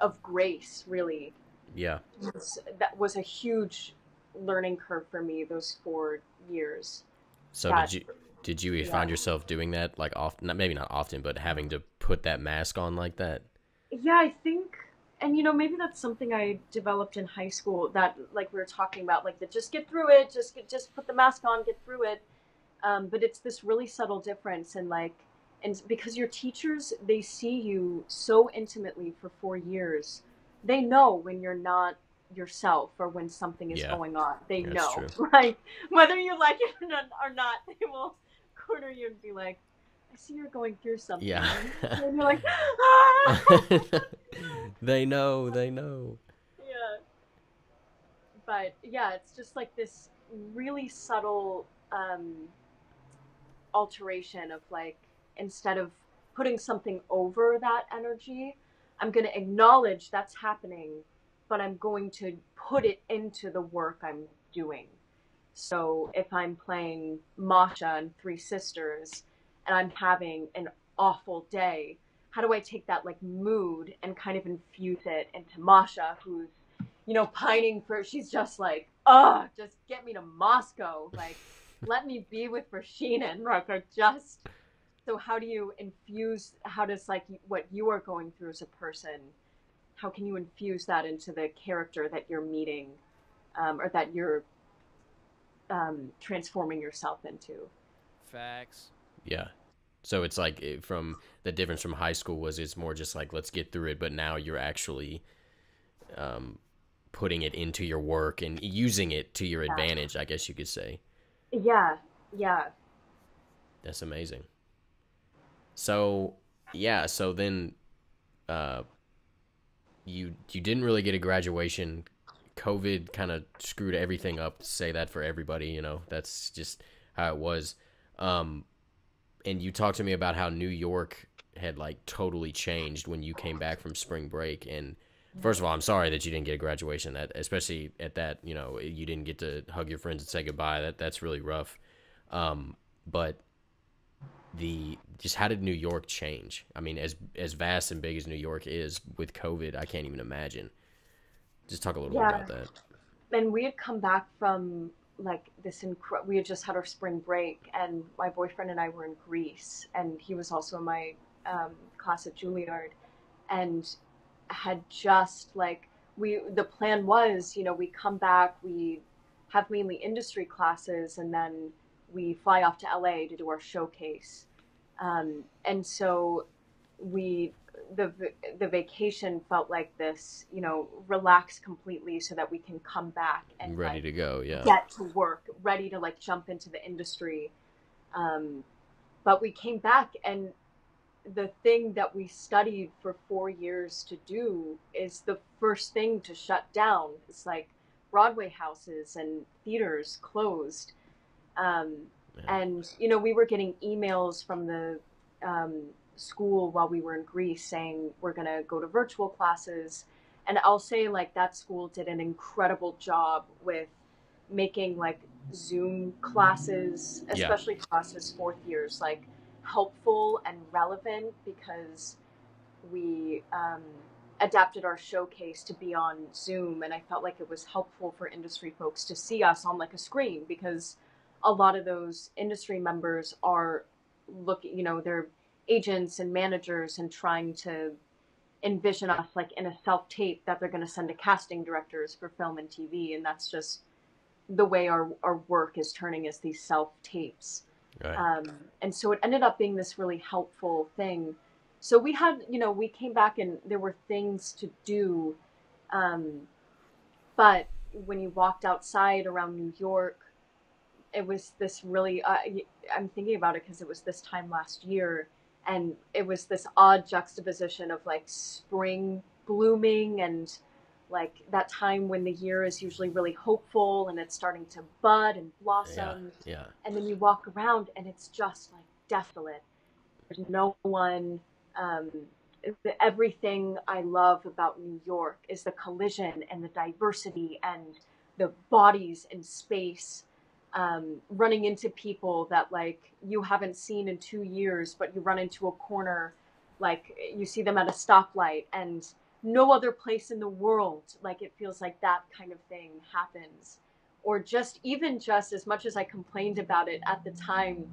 of grace really. Yeah. Was, that was a huge learning curve for me those four years. So that, did you, did you yeah. find yourself doing that like often, maybe not often, but having to put that mask on like that? Yeah, I think and you know maybe that's something i developed in high school that like we were talking about like that just get through it just get, just put the mask on get through it um, but it's this really subtle difference and like and because your teachers they see you so intimately for four years they know when you're not yourself or when something is yeah, going on they know true. *laughs* right whether you like it or not they will corner you and be like I see you're going through something. Yeah. and *laughs* you're like, ah! *laughs* they know, they know. Yeah. But yeah, it's just like this really subtle um, alteration of like, instead of putting something over that energy, I'm going to acknowledge that's happening, but I'm going to put it into the work I'm doing. So if I'm playing Masha and Three Sisters, and I'm having an awful day, how do I take that like mood and kind of infuse it into Masha, who's, you know, pining for, she's just like, oh, just get me to Moscow. Like, let me be with Vershinin and Rucker. Just so, how do you infuse, how does like what you are going through as a person, how can you infuse that into the character that you're meeting um, or that you're um, transforming yourself into? Facts. Yeah. So it's like it, from the difference from high school was it's more just like let's get through it, but now you're actually um, putting it into your work and using it to your advantage, I guess you could say. Yeah, yeah. That's amazing. So yeah, so then uh, you you didn't really get a graduation. COVID kind of screwed everything up. To say that for everybody, you know. That's just how it was. Um, and you talked to me about how New York had like totally changed when you came back from spring break and first of all i'm sorry that you didn't get a graduation that especially at that you know you didn't get to hug your friends and say goodbye that that's really rough um, but the just how did new york change? I mean as as vast and big as new york is with covid i can't even imagine. Just talk a little yeah. bit about that. And we had come back from like this we had just had our spring break and my boyfriend and i were in greece and he was also in my um, class at juilliard and had just like we the plan was you know we come back we have mainly industry classes and then we fly off to la to do our showcase um, and so we the the vacation felt like this, you know, relax completely so that we can come back and ready like, to go, yeah, get to work, ready to like jump into the industry. Um, but we came back, and the thing that we studied for four years to do is the first thing to shut down. It's like Broadway houses and theaters closed. Um, and you know, we were getting emails from the um, school while we were in Greece saying we're going to go to virtual classes. And I'll say, like, that school did an incredible job with making, like, Zoom classes, especially yeah. classes fourth years, like, helpful and relevant because we um, adapted our showcase to be on Zoom. And I felt like it was helpful for industry folks to see us on, like, a screen because a lot of those industry members are looking, you know, they're agents and managers and trying to envision us like in a self tape that they're going to send to casting directors for film and TV. And that's just the way our, our work is turning as these self tapes. Right. Um, and so it ended up being this really helpful thing. So we had, you know, we came back and there were things to do. Um, but when you walked outside around New York, it was this really, uh, I'm thinking about it because it was this time last year. And it was this odd juxtaposition of like spring blooming and like that time when the year is usually really hopeful and it's starting to bud and blossom yeah. Yeah. and then you walk around and it's just like desolate there's no one um, the, everything i love about new york is the collision and the diversity and the bodies in space um, running into people that like you haven't seen in two years but you run into a corner like you see them at a stoplight and no other place in the world like it feels like that kind of thing happens. Or just even just as much as i complained about it at the time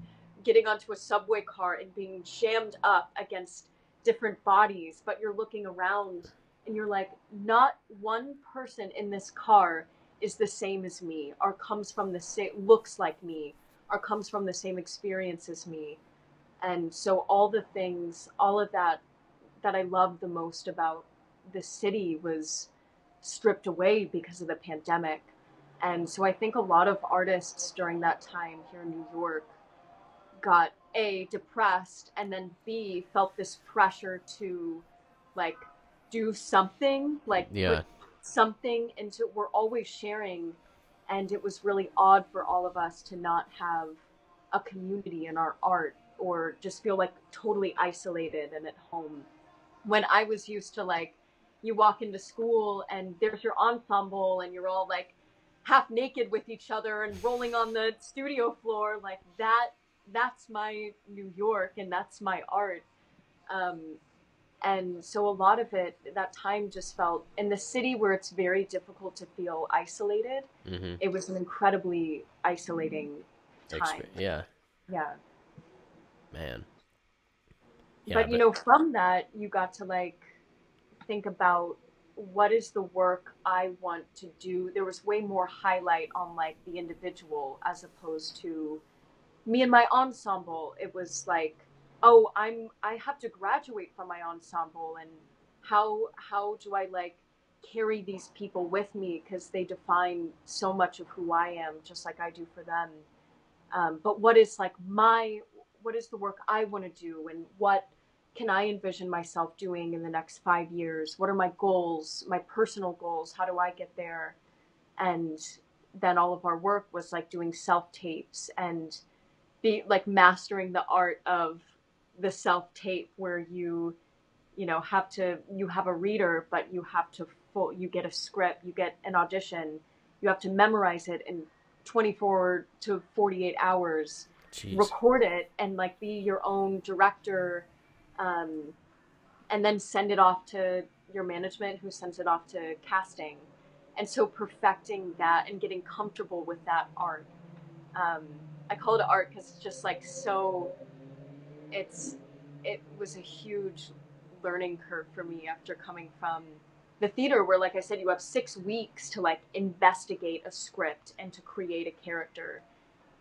getting onto a subway car and being jammed up against different bodies but you're looking around and you're like not one person in this car is the same as me or comes from the same looks like me or comes from the same experience as me and so all the things all of that that i love the most about the city was stripped away because of the pandemic. And so I think a lot of artists during that time here in New York got A, depressed, and then B, felt this pressure to like do something, like yeah. Something and into we're always sharing. And it was really odd for all of us to not have a community in our art or just feel like totally isolated and at home. When I was used to like you walk into school and there's your ensemble and you're all like half naked with each other and rolling on the studio floor like that that's my new york and that's my art um, and so a lot of it that time just felt in the city where it's very difficult to feel isolated mm-hmm. it was an incredibly isolating time Exp- yeah yeah man yeah, but, but you know from that you got to like think about what is the work I want to do. There was way more highlight on like the individual as opposed to me and my ensemble. It was like, oh, I'm I have to graduate from my ensemble and how how do I like carry these people with me because they define so much of who I am just like I do for them. Um, but what is like my what is the work I want to do and what can I envision myself doing in the next five years? What are my goals, my personal goals? How do I get there? And then all of our work was like doing self tapes and be like mastering the art of the self tape where you you know have to you have a reader but you have to full you get a script you get an audition you have to memorize it in 24 to 48 hours. Jeez. record it and like be your own director um, and then send it off to your management who sends it off to casting. And so perfecting that and getting comfortable with that art. Um, i call it art because it's just like so it's it was a huge learning curve for me after coming from the theater where like i said you have six weeks to like investigate a script and to create a character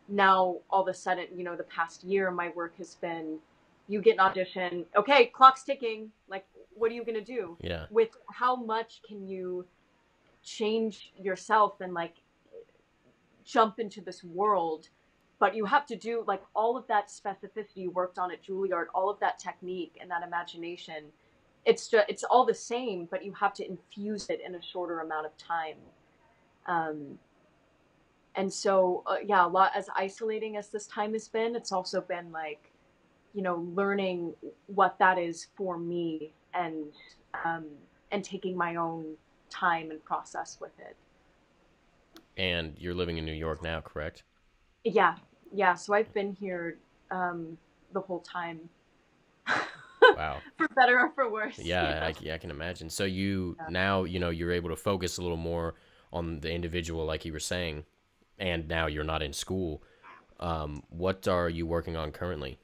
now all of a sudden you know the past year my work has been you get an audition. Okay, clock's ticking. Like, what are you gonna do? Yeah. With how much can you change yourself and like jump into this world? But you have to do like all of that specificity you worked on at Juilliard, all of that technique and that imagination. It's just it's all the same, but you have to infuse it in a shorter amount of time. Um, and so, uh, yeah, a lot as isolating as this time has been, it's also been like you know, learning what that is for me and um, and taking my own time and process with it. And you're living in New York now, correct? Yeah, yeah. So I've been here um, the whole time. wow. *laughs* for better or for worse. Yeah, I, I, can imagine. So you yeah. now you know you're able to focus a little more on the individual, like you were saying, and now you're not in school. Um, what are you working on currently?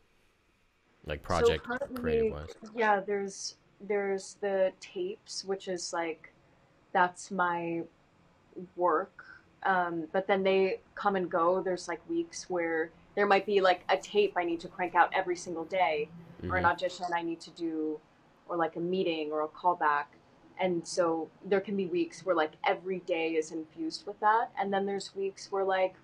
like project so creative wise yeah there's there's the tapes which is like that's my work um, but then they come and go there's like weeks where there might be like a tape I need to crank out every single day, mm-hmm. or an mm-hmm. audition I need to do, or like a meeting or a callback. And so there can be weeks where like every day is infused with that. And then there's weeks where like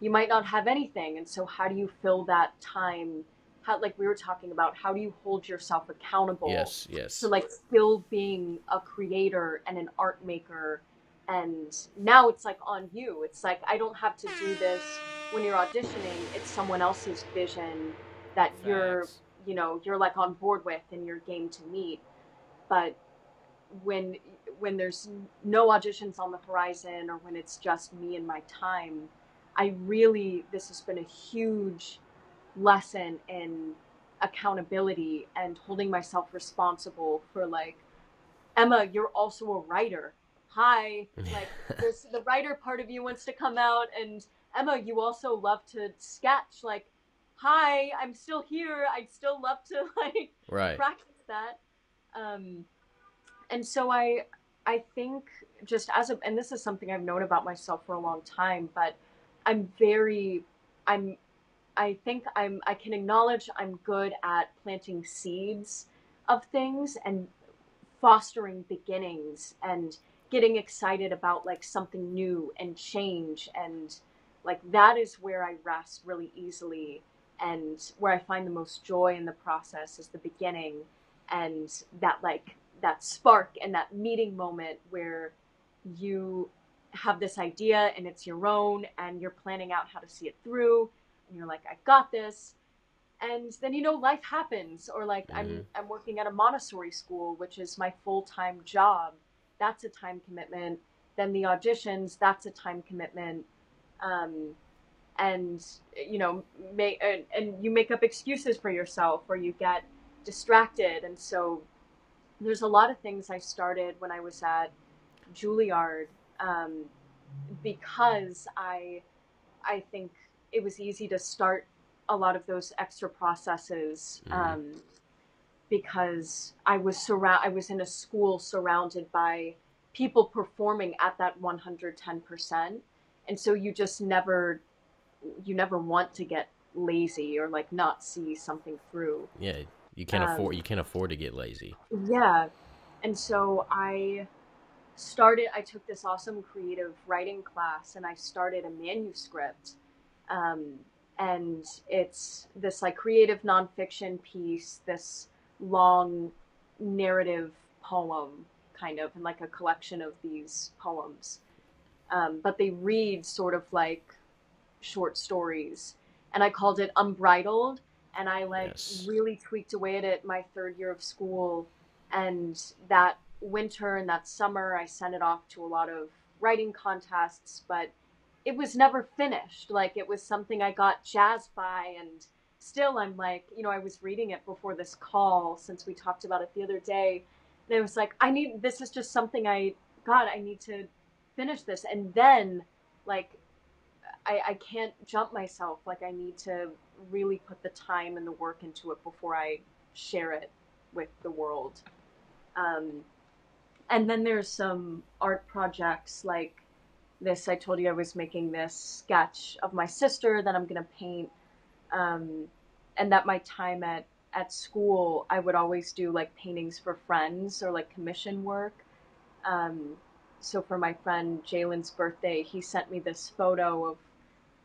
you might not have anything. And so how do you fill that time? How, like we were talking about, how do you hold yourself accountable? Yes, yes. To like still being a creator and an art maker. And now it's like on you. It's like I don't have to do this when you're auditioning. It's someone else's vision that Facts. you're, you know, you're like on board with and you're game to meet. But when when there's no auditions on the horizon or when it's just me and my time i really this has been a huge lesson in accountability and holding myself responsible for like emma you're also a writer hi. *laughs* Like there's the writer part of you wants to come out and emma you also love to sketch. Like hi i'm still here. I'd still love to *laughs* like right. practice that. Um and so I I think just as a and this is something I've known about myself for a long time, but I'm very I'm I think I'm I can acknowledge I'm good at planting seeds of things and fostering beginnings and getting excited about like something new and change and like that is where I rest really easily and where I find the most joy in the process is the beginning and that like that spark and that meeting moment where you have this idea and it's your own and you're planning out how to see it through and you're like i got this and then you know life happens or like mm-hmm. i'm i'm working at a montessori school which is my full-time job that's a time commitment. Then the auditions that's a time commitment. Um, and you know make and, and you make up excuses for yourself or you get distracted. And so there's a lot of things I started when I was at Juilliard um, because I I think it was easy to start a lot of those extra processes mm-hmm. um, because I was surround I was in a school surrounded by people performing at that 110% and so you just never you never want to get lazy or like not see something through yeah you can't um, afford you can't afford to get lazy. Yeah. And so I started I took this awesome creative writing class and I started a manuscript. Um, and it's this like creative nonfiction piece, this long narrative poem kind of and like a collection of these poems. Um, but they read sort of like short stories. And I called it Unbridled and I like yes. really tweaked away at it my third year of school. And that winter and that summer, I sent it off to a lot of writing contests, but it was never finished. Like it was something I got jazzed by, and still I'm like, you know, I was reading it before this call since we talked about it the other day. And it was like, I need this is just something I God, I need to finish this. And then like I, I can't jump myself. Like I need to really put the time and the work into it before I share it with the world. Um, and then there's some art projects like this. I told you I was making this sketch of my sister that I'm gonna paint. Um, and that my time at at school, I would always do like paintings for friends or like commission work. Um, so for my friend Jalen's birthday, he sent me this photo of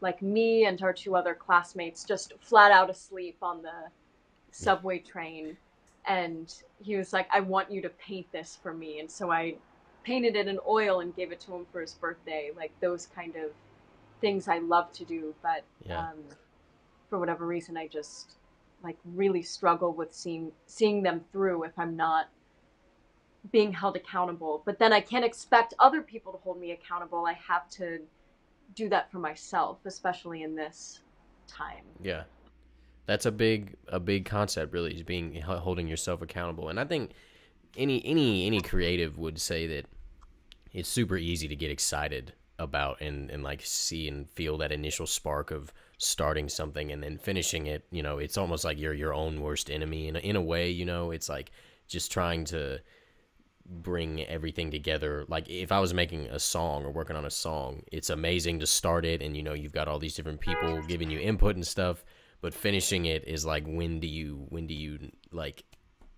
like me and our two other classmates just flat out asleep on the subway train and he was like i want you to paint this for me and so i painted it in oil and gave it to him for his birthday like those kind of things i love to do but yeah. um, for whatever reason i just like really struggle with seeing seeing them through if i'm not being held accountable but then i can't expect other people to hold me accountable i have to do that for myself, especially in this time. Yeah. That's a big a big concept really is being holding yourself accountable. And I think any any any creative would say that it's super easy to get excited about and and like see and feel that initial spark of starting something and then finishing it, you know, it's almost like you're your own worst enemy in a, in a way, you know, it's like just trying to bring everything together. Like if I was making a song or working on a song, it's amazing to start it and you know you've got all these different people giving you input and stuff, but finishing it is like when do you when do you like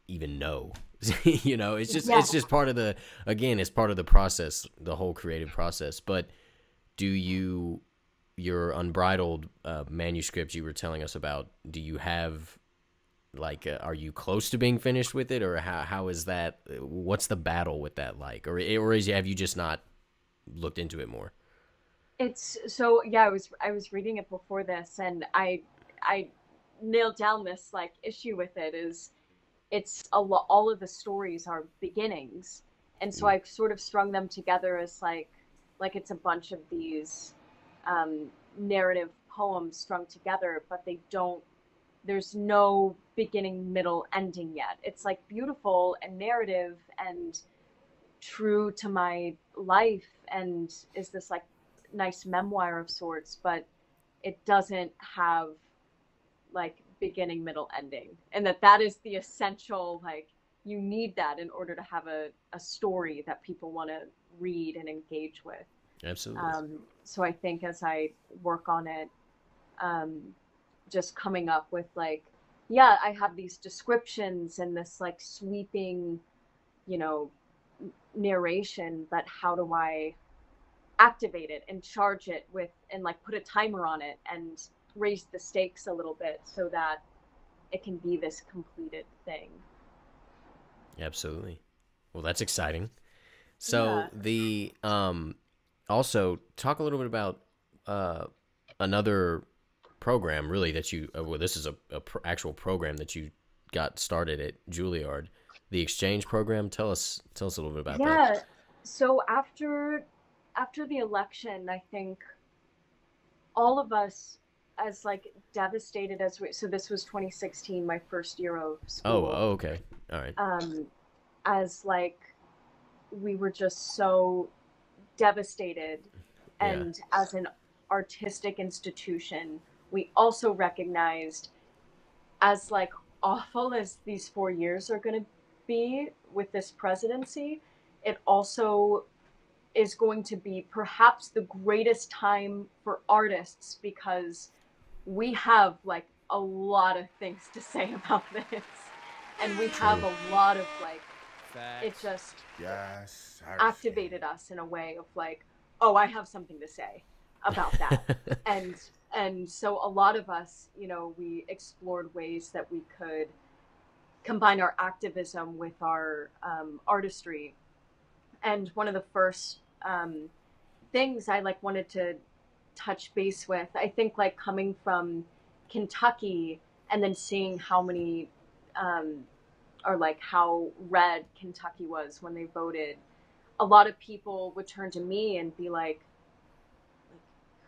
even know? *laughs* you know, it's just yeah. it's just part of the again, it's part of the process, the whole creative process. But do you your unbridled uh, manuscript you were telling us about? Do you have like uh, are you close to being finished with it or how how is that what's the battle with that like or or is have you just not looked into it more it's so yeah i was i was reading it before this and i i nailed down this like issue with it is it's a lot all of the stories are beginnings and so mm. i sort of strung them together as like like it's a bunch of these um, narrative poems strung together but they don't there's no beginning, middle, ending yet. It's like beautiful and narrative and true to my life and is this like nice memoir of sorts, but it doesn't have like beginning, middle, ending. And that that is the essential like you need that in order to have a, a story that people want to read and engage with. Absolutely. Um, so I think as I work on it, um, just coming up with like yeah i have these descriptions and this like sweeping you know narration but how do i activate it and charge it with and like put a timer on it and raise the stakes a little bit so that it can be this completed thing absolutely well that's exciting so yeah. the um also talk a little bit about uh another program really that you uh, well this is a, a pr- actual program that you got started at Juilliard the exchange program tell us tell us a little bit about that. yeah. that so after after the election I think all of us as like devastated as we so this was 2016 my first year of school oh, oh okay all right um as like we were just so devastated and yeah. as an artistic institution we also recognized as like awful as these four years are going to be with this presidency, it also is going to be perhaps the greatest time for artists because we have like a lot of things to say *laughs* about this. And we have a lot of like, Facts. it just yes, activated us in a way of like, oh, I have something to say about that. *laughs* and and so a lot of us, you know, we explored ways that we could combine our activism with our um, artistry. And one of the first um, things I like wanted to touch base with, I think, like coming from Kentucky and then seeing how many, um, or like how red Kentucky was when they voted. A lot of people would turn to me and be like,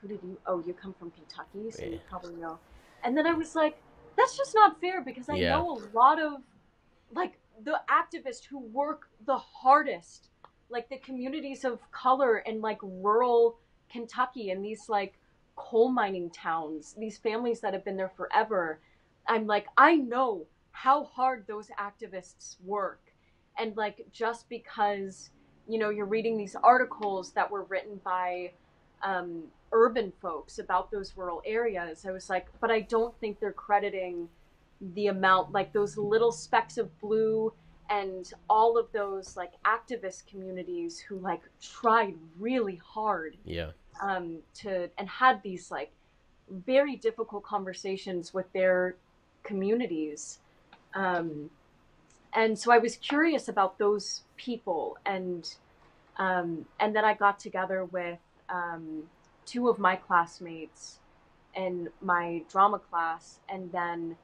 who did you? Oh, you come from Kentucky, so yeah. you probably know. And then I was like, that's just not fair because I yeah. know a lot of like the activists who work the hardest, like the communities of color in like rural Kentucky and these like coal mining towns, these families that have been there forever. I'm like, I know how hard those activists work. And like, just because, you know, you're reading these articles that were written by um, urban folks about those rural areas. I was like, but I don't think they're crediting the amount, like those little specks of blue and all of those like activist communities who like tried really hard. Yeah. Um, to and had these like very difficult conversations with their communities. Um, and so I was curious about those people and um, and then I got together with um, two of my classmates in my drama class, and then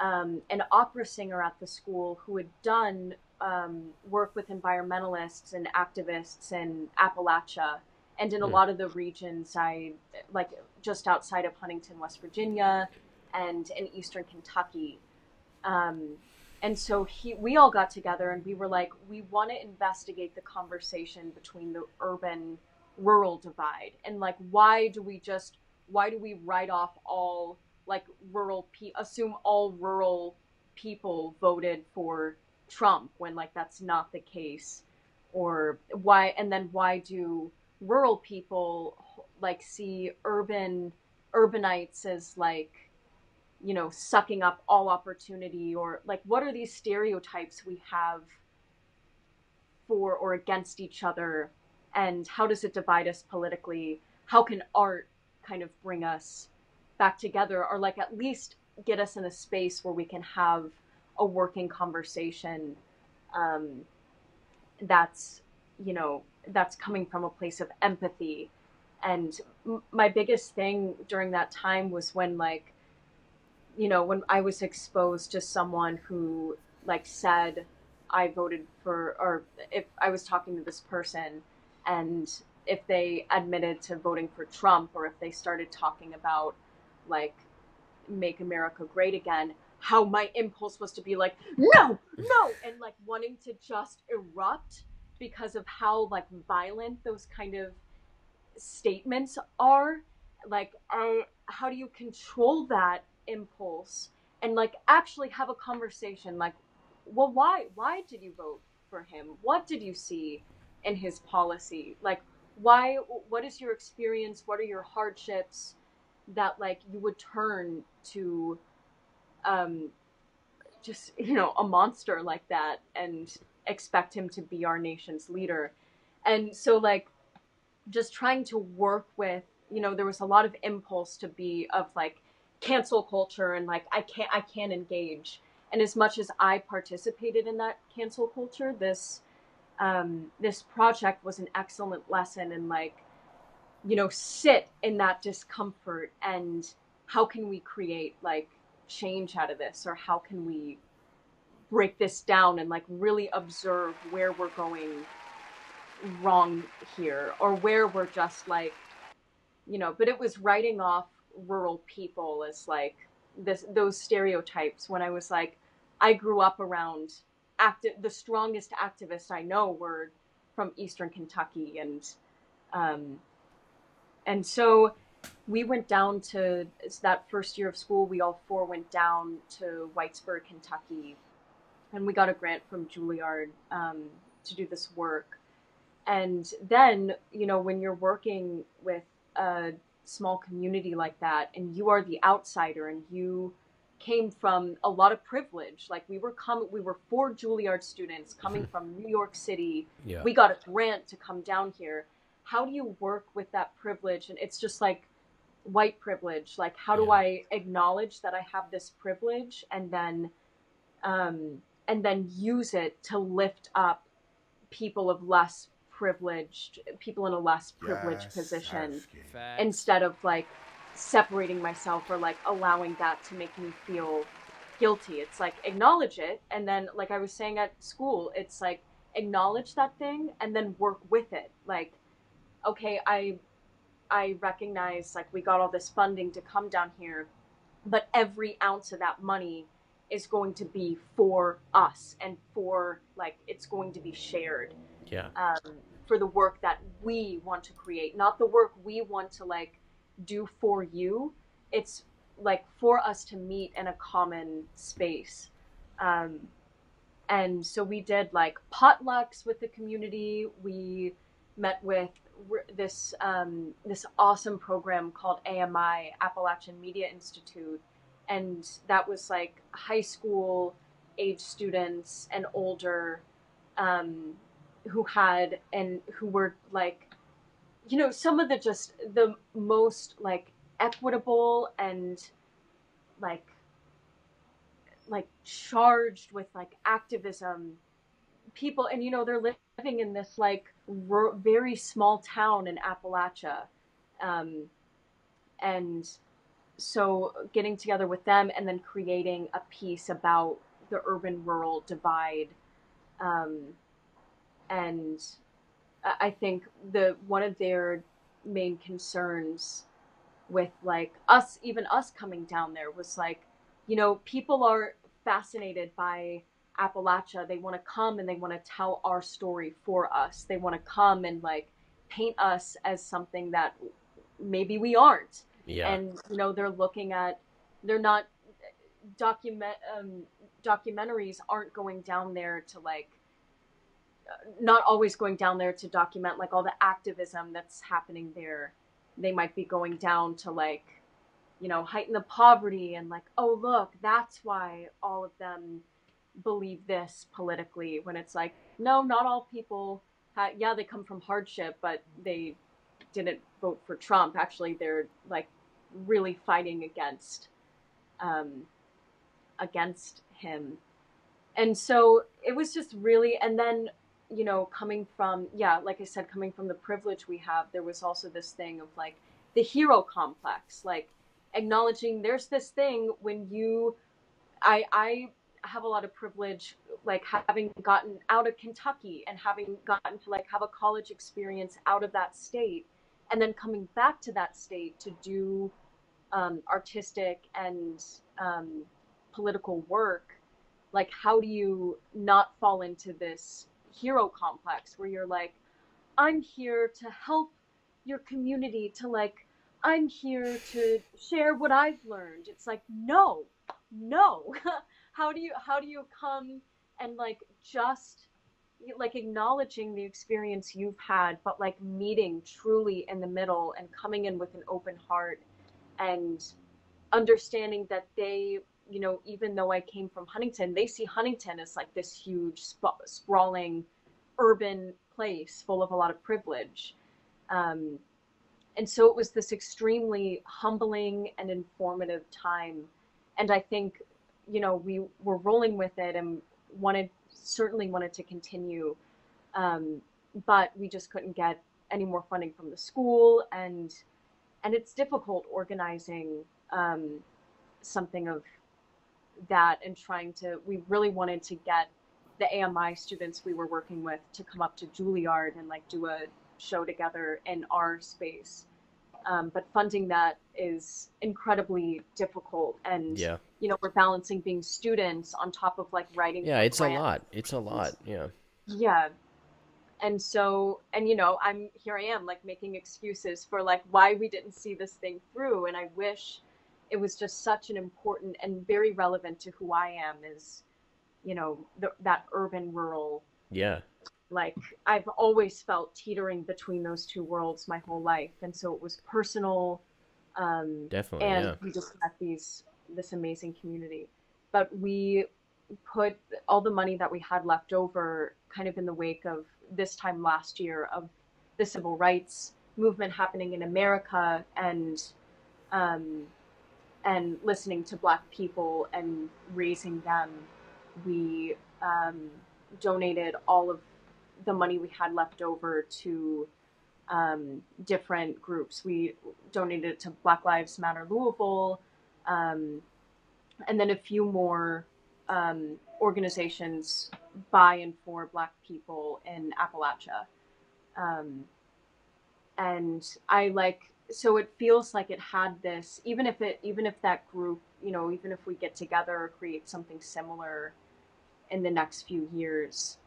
um, an opera singer at the school who had done um, work with environmentalists and activists in Appalachia and in a lot of the regions I like just outside of Huntington, West Virginia, and in eastern Kentucky. Um, and so he, we all got together and we were like, we want to investigate the conversation between the urban rural divide. And like why do we just why do we write off all like rural assume all rural people voted for Trump when like that's not the case? Or why and then why do rural people like see urban urbanites as like you know sucking up all opportunity or like what are these stereotypes we have for or against each other? And how does it divide us politically? How can art kind of bring us back together or like at least get us in a space where we can have a working conversation um, that's you know that's coming from a place of empathy? And m- my biggest thing during that time was when like you know when i was exposed to someone who like said i voted for or if i was talking to this person and if they admitted to voting for trump or if they started talking about like make america great again how my impulse was to be like no no and like wanting to just erupt because of how like violent those kind of statements are. Like how do you control that impulse and like actually have a conversation like well why why did you vote for him? What did you see in his policy? Like why what is your experience? What are your hardships that like you would turn to um just you know a monster like that and expect him to be our nation's leader? And so like just trying to work with you know there was a lot of impulse to be of like cancel culture and like i can't i can't engage. And as much as i participated in that cancel culture this um this project was an excellent lesson in like you know sit in that discomfort and how can we create like change out of this? Or how can we break this down and like really observe where we're going wrong here? Or where we're just like you know but it was writing off rural people as like this those stereotypes when i was like i grew up around active the strongest activists i know were from eastern kentucky and um and so we went down to that first year of school we all four went down to whitesburg kentucky and we got a grant from juilliard um, to do this work. And then you know when you're working with a small community like that and you are the outsider and you came from a lot of privilege. Like we were coming we were four juilliard students coming *laughs* from new york city. Yeah. we got a grant to come down here. How do you work with that privilege? And it's just like white privilege. Like how do Yeah. i acknowledge that i have this privilege and then um and then use it to lift up people of less privileged people in a less privileged Yes, position that's instead of like separating myself or like allowing that to make me feel guilty. It's like acknowledge it and then like I was saying at school, it's like acknowledge that thing and then work with it. Like okay, I I recognize like we got all this funding to come down here, but every ounce of that money is going to be for us and for like it's going to be shared Yeah. um, for the work that we want to create, not the work we want to like do for you. It's like for us to meet in a common space. Um, and so we did like potlucks with the community. We met with this um, this awesome program called AMI Appalachian Media Institute, and that was like high school age students and older um, who had and who were like you know some of the just the most like equitable and like like charged with like activism people. And you know they're living in this like ru- very small town in appalachia um, and so getting together with them and then creating a piece about the urban rural divide um, and I- think the one of their main concerns with like us, even us coming down there, was like, you know, people are fascinated by Appalachia. They want to come and they want to tell our story for us. They want to come and like paint us as something that maybe we aren't Yeah. and you know they're looking at they're not document um, documentaries aren't going down there to like not always going down there to document like all the activism that's happening there they might be going down to like you know heighten the poverty and like oh look that's why all of them believe this politically when it's like no not all people ha- yeah they come from hardship but they didn't vote for trump actually they're like really fighting against um, against him. And so it was just really, and then, you know, coming from, yeah, like I said, coming from the privilege we have, there was also this thing of like the hero complex, like acknowledging there's this thing when you, I, I have a lot of privilege, like having gotten out of Kentucky and having gotten to like have a college experience out of that state and then coming back to that state to do um, artistic and um, political work, like how do you not fall into this hero complex where you're like, I'm here to help your community, to like, I'm here to share what I've learned. It's like, no, no. *laughs* how do you how do you come and like just like acknowledging the experience you've had, but like meeting truly in the middle and coming in with an open heart and understanding that they you know even though i came from huntington they see huntington as like this huge sp- sprawling urban place full of a lot of privilege. Um, and so it was this extremely humbling and informative time. And i think you know we were rolling with it and wanted certainly wanted to continue. Um, but we just couldn't get any more funding from the school and and it's difficult organizing um, something of that and trying to we really wanted to get the ami students we were working with to come up to juilliard and like do a show together in our space. Um, but funding that is incredibly difficult and yeah. you know we're balancing being students on top of like writing yeah it's grants. a lot. It's a lot. Yeah. Yeah. And so and you know i'm here i am like making excuses for like why we didn't see this thing through. And i wish it was just such an important and very relevant to who i am is you know the, that urban rural yeah. like i've always felt teetering between those two worlds my whole life. And so it was personal um definitely and yeah. we just met these this amazing community. But we put all the money that we had left over kind of in the wake of this time last year of the civil rights movement happening in America and um, and listening to Black people and raising them, we um, donated all of the money we had left over to um, different groups. We donated to Black Lives Matter Louisville, um, and then a few more um, organizations by and for Black people in Appalachia. Um, and I like so it feels like it had this even if it even if that group you know even if we get together or create something similar in the next few years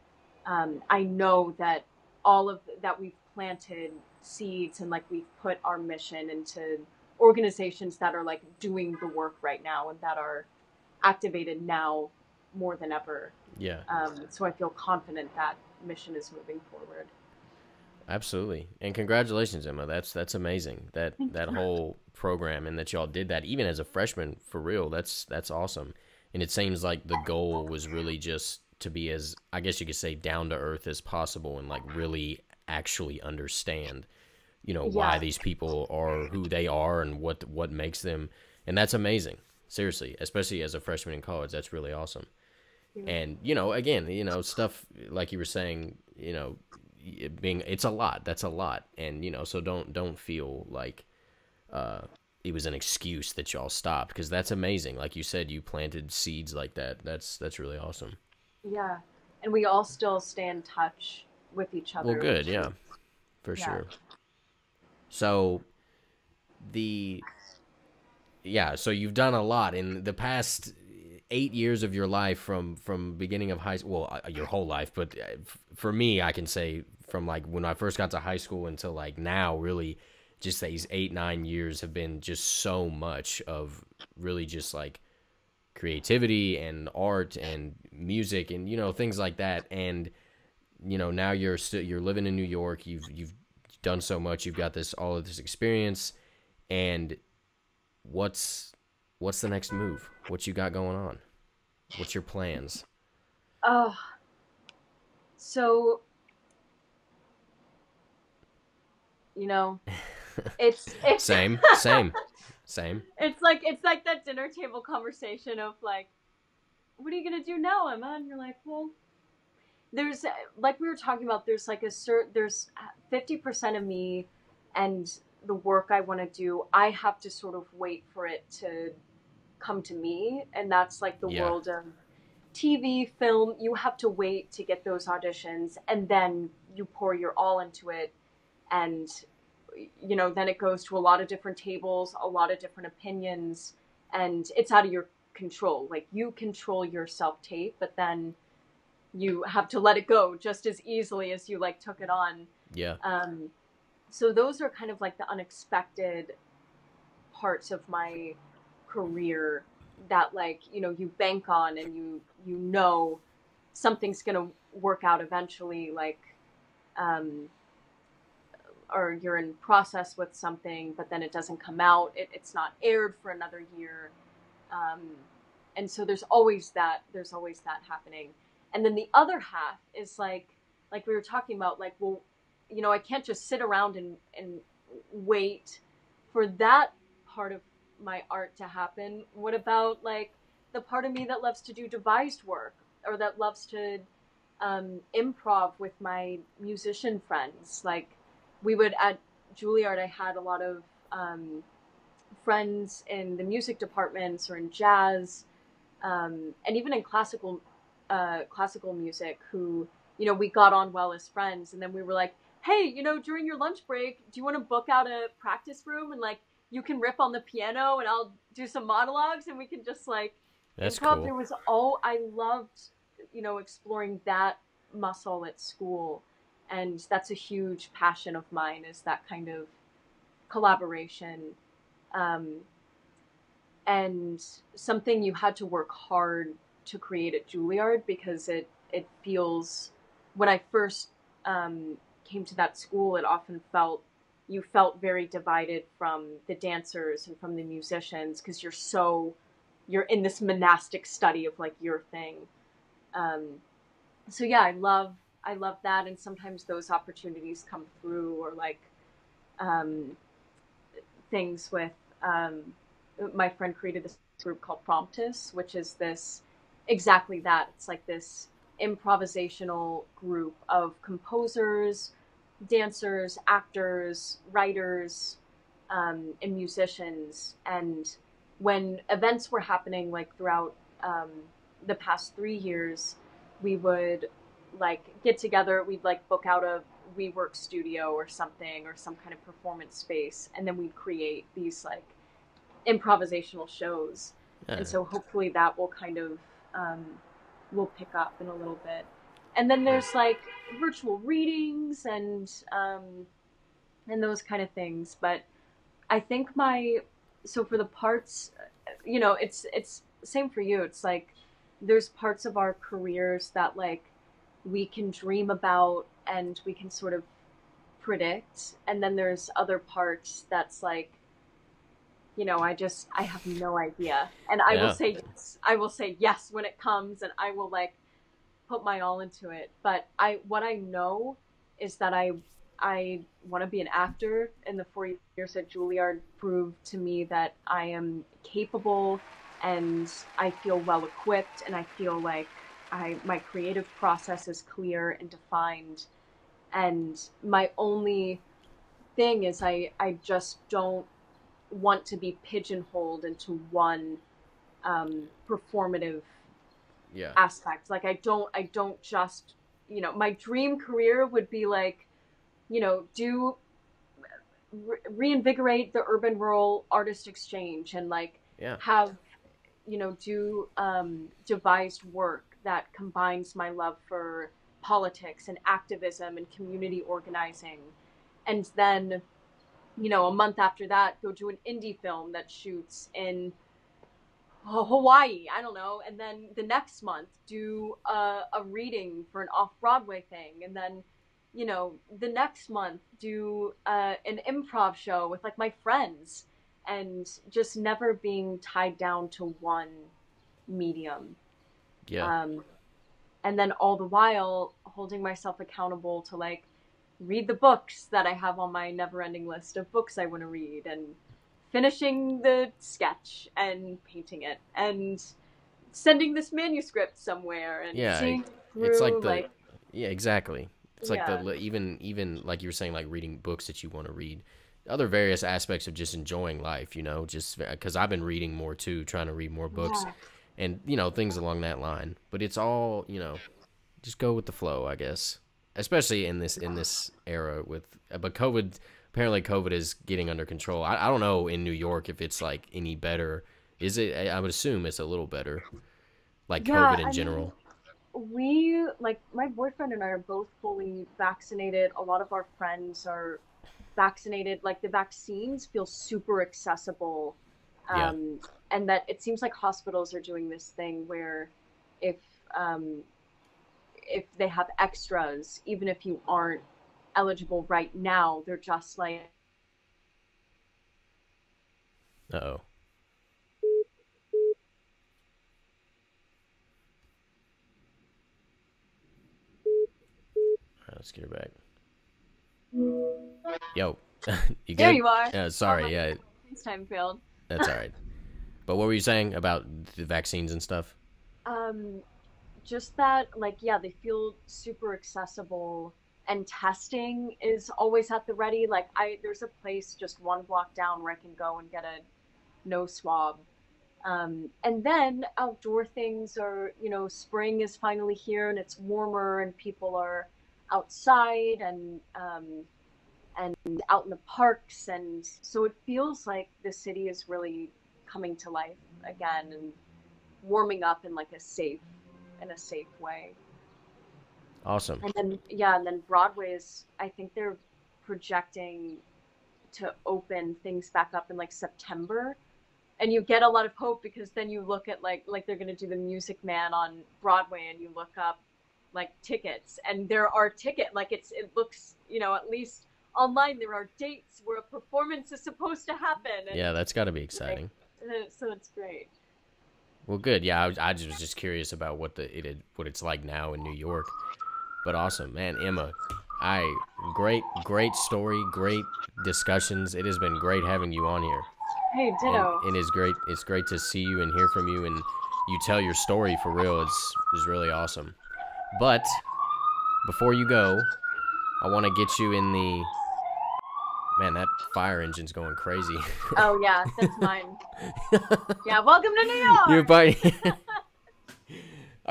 um, i know that all of that we've planted seeds and like we've put our mission into organizations that are like doing the work right now and that are activated now more than ever. Yeah. Um, so I feel confident that mission is moving forward. Absolutely, and congratulations, Emma. That's that's amazing. That Thank that whole program and that y'all did that even as a freshman for real. That's that's awesome. And it seems like the goal was really just to be as I guess you could say down to earth as possible and like really actually understand, you know, why these people are who they are and what what makes them. And that's amazing. Seriously, especially as a freshman in college, that's really awesome. And you know, again, you know, stuff like you were saying, you know, it being it's a lot. That's a lot, and you know, so don't don't feel like uh, it was an excuse that y'all stopped because that's amazing. Like you said, you planted seeds like that. That's that's really awesome. Yeah, and we all still stay in touch with each other. Well, good, yeah, for Yeah. sure. So, the yeah, so you've done a lot in the past eight years of your life from from beginning of high school well uh, your whole life but uh, for me i can say from like when i first got to high school until like now really just these eight nine years have been just so much of really just like creativity and art and music and you know things like that. And you know now you're still you're living in New York. You've you've done so much. You've got this all of this experience. And what's what's the next move? What you got going on? What's your plans? Oh so you know *laughs* it's it's same *laughs* same same. It's like it's like that dinner table conversation of like what are you gonna do now emma? And you're like well there's like we were talking about there's like a certain there's uh, 50% of me and the work i want to do i have to sort of wait for it to come to me. And that's like the Yeah. world of tv film. You have to wait to get those auditions and then you pour your all into it and you know then it goes to a lot of different tables a lot of different opinions and it's out of your control. Like you control your self tape but then you have to let it go just as easily as you like took it on. Yeah. Um, so those are kind of like the unexpected parts of my career that like you know you bank on and you you know something's gonna work out eventually like um, or you're in process with something but then it doesn't come out it, it's not aired for another year. Um, and so there's always that there's always that happening. And then the other half is like like we were talking about like well you know i can't just sit around and and wait for that part of my art to happen. What about like the part of me that loves to do devised work or that loves to um, improv with my musician friends? Like we would at juilliard i had a lot of um, friends in the music departments or in jazz um, and even in classical uh, classical music who you know we got on well as friends. And then we were like hey you know during your lunch break do you want to book out a practice room? And like you can rip on the piano and i'll do some monologues and we can just like that's improv. cool. There was all i loved you know exploring that muscle at school and that's a huge passion of mine is that kind of collaboration um, and something you had to work hard to create at Juilliard because it it feels when I first um, came to that school, it often felt you felt very divided from the dancers and from the musicians because you're so you're in this monastic study of like your thing. Um, so yeah, I love I love that, and sometimes those opportunities come through, or like um, things with um, my friend created this group called Promptus, which is this exactly that. It's like this improvisational group of composers, dancers, actors, writers, um, and musicians. And when events were happening, like throughout um, the past three years, we would like get together. We'd like book out a WeWork studio or something, or some kind of performance space, and then we'd create these like improvisational shows. Yeah. And so hopefully that will kind of um, will pick up in a little bit. And then there's like virtual readings and um, and those kind of things. But I think my so for the parts, you know, it's it's same for you. It's like there's parts of our careers that like we can dream about and we can sort of predict, and then there's other parts that's like you know, I just I have no idea. And I Yeah. will say yes. I will say yes when it comes and I will like put my all into it. But I what I know is that I I want to be an actor and the 4 years at Juilliard proved to me that I am capable and I feel well equipped and I feel like I my creative process is clear and defined. And my only thing is I I just don't want to be pigeonholed into one um, performative yeah. aspect. Like I don't I don't just you know my dream career would be like you know do re- reinvigorate the urban rural artist exchange and like yeah. have you know do um, devised work that combines my love for politics and activism and community organizing. And then you know a month after that go to an indie film that shoots in Hawaii, I don't know, and then the next month do a, a reading for an off Broadway thing, and then you know the next month do uh, an improv show with like my friends, and just never being tied down to one medium. Yeah. Um, and then all the while holding myself accountable to like read the books that I have on my never-ending list of books I want to read and finishing the sketch and painting it and sending this manuscript somewhere and Yeah, seeing through it's like the like yeah, exactly. It's like the Yeah. li- even even like you were saying like reading books that you want to read. Other various aspects of just enjoying life, you know, just because I've been reading more too, trying to read more books Yeah. And you know things along that line. But it's all you know, just go with the flow, I guess. Especially in this in this era with, but COVID apparently COVID is getting under control. I, I don't know in New York if it's like any better. Is it? I I would assume it's a little better, like Yeah, COVID I in mean, general. we like my boyfriend and I are both fully vaccinated. A lot of our friends are vaccinated. Like the vaccines feel super accessible. Yeah. Um, and that it seems like hospitals are doing this thing where if um, if they have extras, even if you aren't eligible right now, they're just like oh. let's get her back. Yo, *laughs* you good? there you are. Yeah, sorry. Yeah, FaceTime failed. That's all right. But what were you saying about the vaccines and stuff? um just that like yeah they feel super accessible and testing is always at the ready like i there's a place just one block down where i can go and get a no swab um, and then outdoor things are you know spring is finally here and it's warmer and people are outside and um, and out in the parks and so it feels like the city is really coming to life again and warming up in like a safe in a safe way. Awesome. and then yeah and then broadway is i think they're projecting to open things back up in like september. And you get a lot of hope because then you look at like like they're going to do the music man on broadway and you look up like tickets. And there are ticket like it's it looks you know at least online there are dates where a performance is supposed to happen and Yeah, that's got to be exciting. uh, *laughs* so it's great Well, good. Yeah, I, was- I just was just curious about what the it what it's like now in New York. But awesome, man, Emma. I great great story, great discussions. It has been great having you on here. hey And, and it's great it's great to see you and hear from you and you tell your story for real. It's is really awesome. But before you go, I want to get you in the Man, that fire engine's going crazy. *laughs* oh yeah that's mine *laughs* yeah welcome to new york You're biting. *laughs*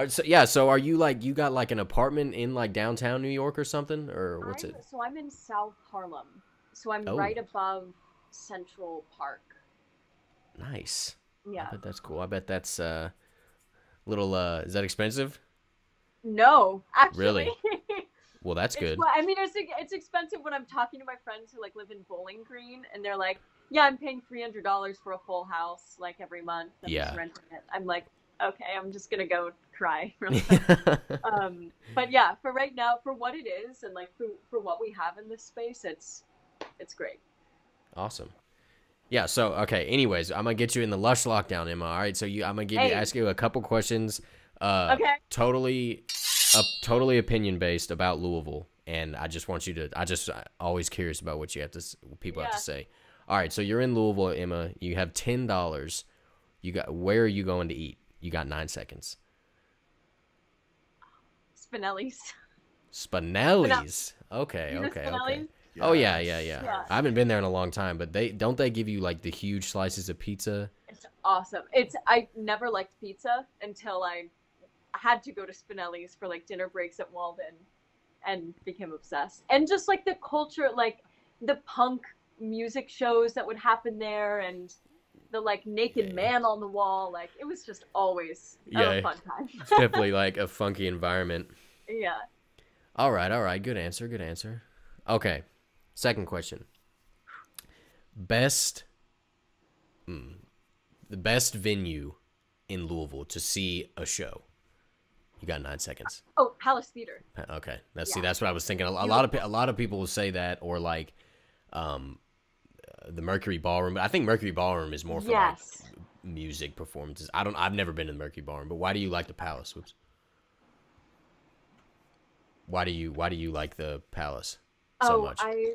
So, yeah, so are you like you got like an apartment in like downtown New York or something, or what's I'm, it? So I'm in South Harlem. So I'm Oh. right above Central Park. Nice. Yeah. I bet that's cool. I bet that's uh, little. uh Is that expensive? No, actually. Really? Well, that's It's, good. well, I mean, it's it's expensive when I'm talking to my friends who like live in Bowling Green, and they're like, "Yeah, I'm paying three hundred dollars for a full house like every month. I'm Yeah. just renting it." I'm like, "Okay, I'm just gonna go cry." *laughs* *laughs* um, but yeah, for right now, for what it is, and like for for what we have in this space, it's it's great. awesome. Yeah. So okay. Anyways, I'm gonna get you in the lush lockdown, Emma. All right. So you, I'm gonna give you ask you a couple questions. Uh, Okay. Totally, totally opinion based about Louisville, and I just want you to. I just uh, always curious about what you have to people have to say. All right. So you're in Louisville, Emma. You have ten dollars. You got. Where are you going to eat? You got nine seconds. Spinelli's. Spinelli's. Okay. You know Okay. Okay. Spinelli's? Oh yeah, yeah, yeah, Yeah. I haven't been there in a long time, but they don't they give you like the huge slices of pizza? It's awesome. It's I never liked pizza until I had to go to Spinelli's for like dinner breaks at Walden and became obsessed. And just like the culture, like the punk music shows that would happen there and the like naked Yeah. man on the wall, like it was just always Yeah. a fun time. It's definitely like a funky environment. yeah. All right, all right, good answer, good answer. Okay, second question. Best, hmm, the best venue in Louisville to see a show? You got nine seconds. Oh, Palace Theater. Okay, that's see, that's what I was thinking. A, a lot of a lot of people will say that, or like, um, uh, the Mercury Ballroom. I think Mercury Ballroom is more for Yes. like music performances. I don't. I've never been to the Mercury Ballroom, but why do you like the Palace? Whoops. Why do you Why do you like the Palace so oh, much? I.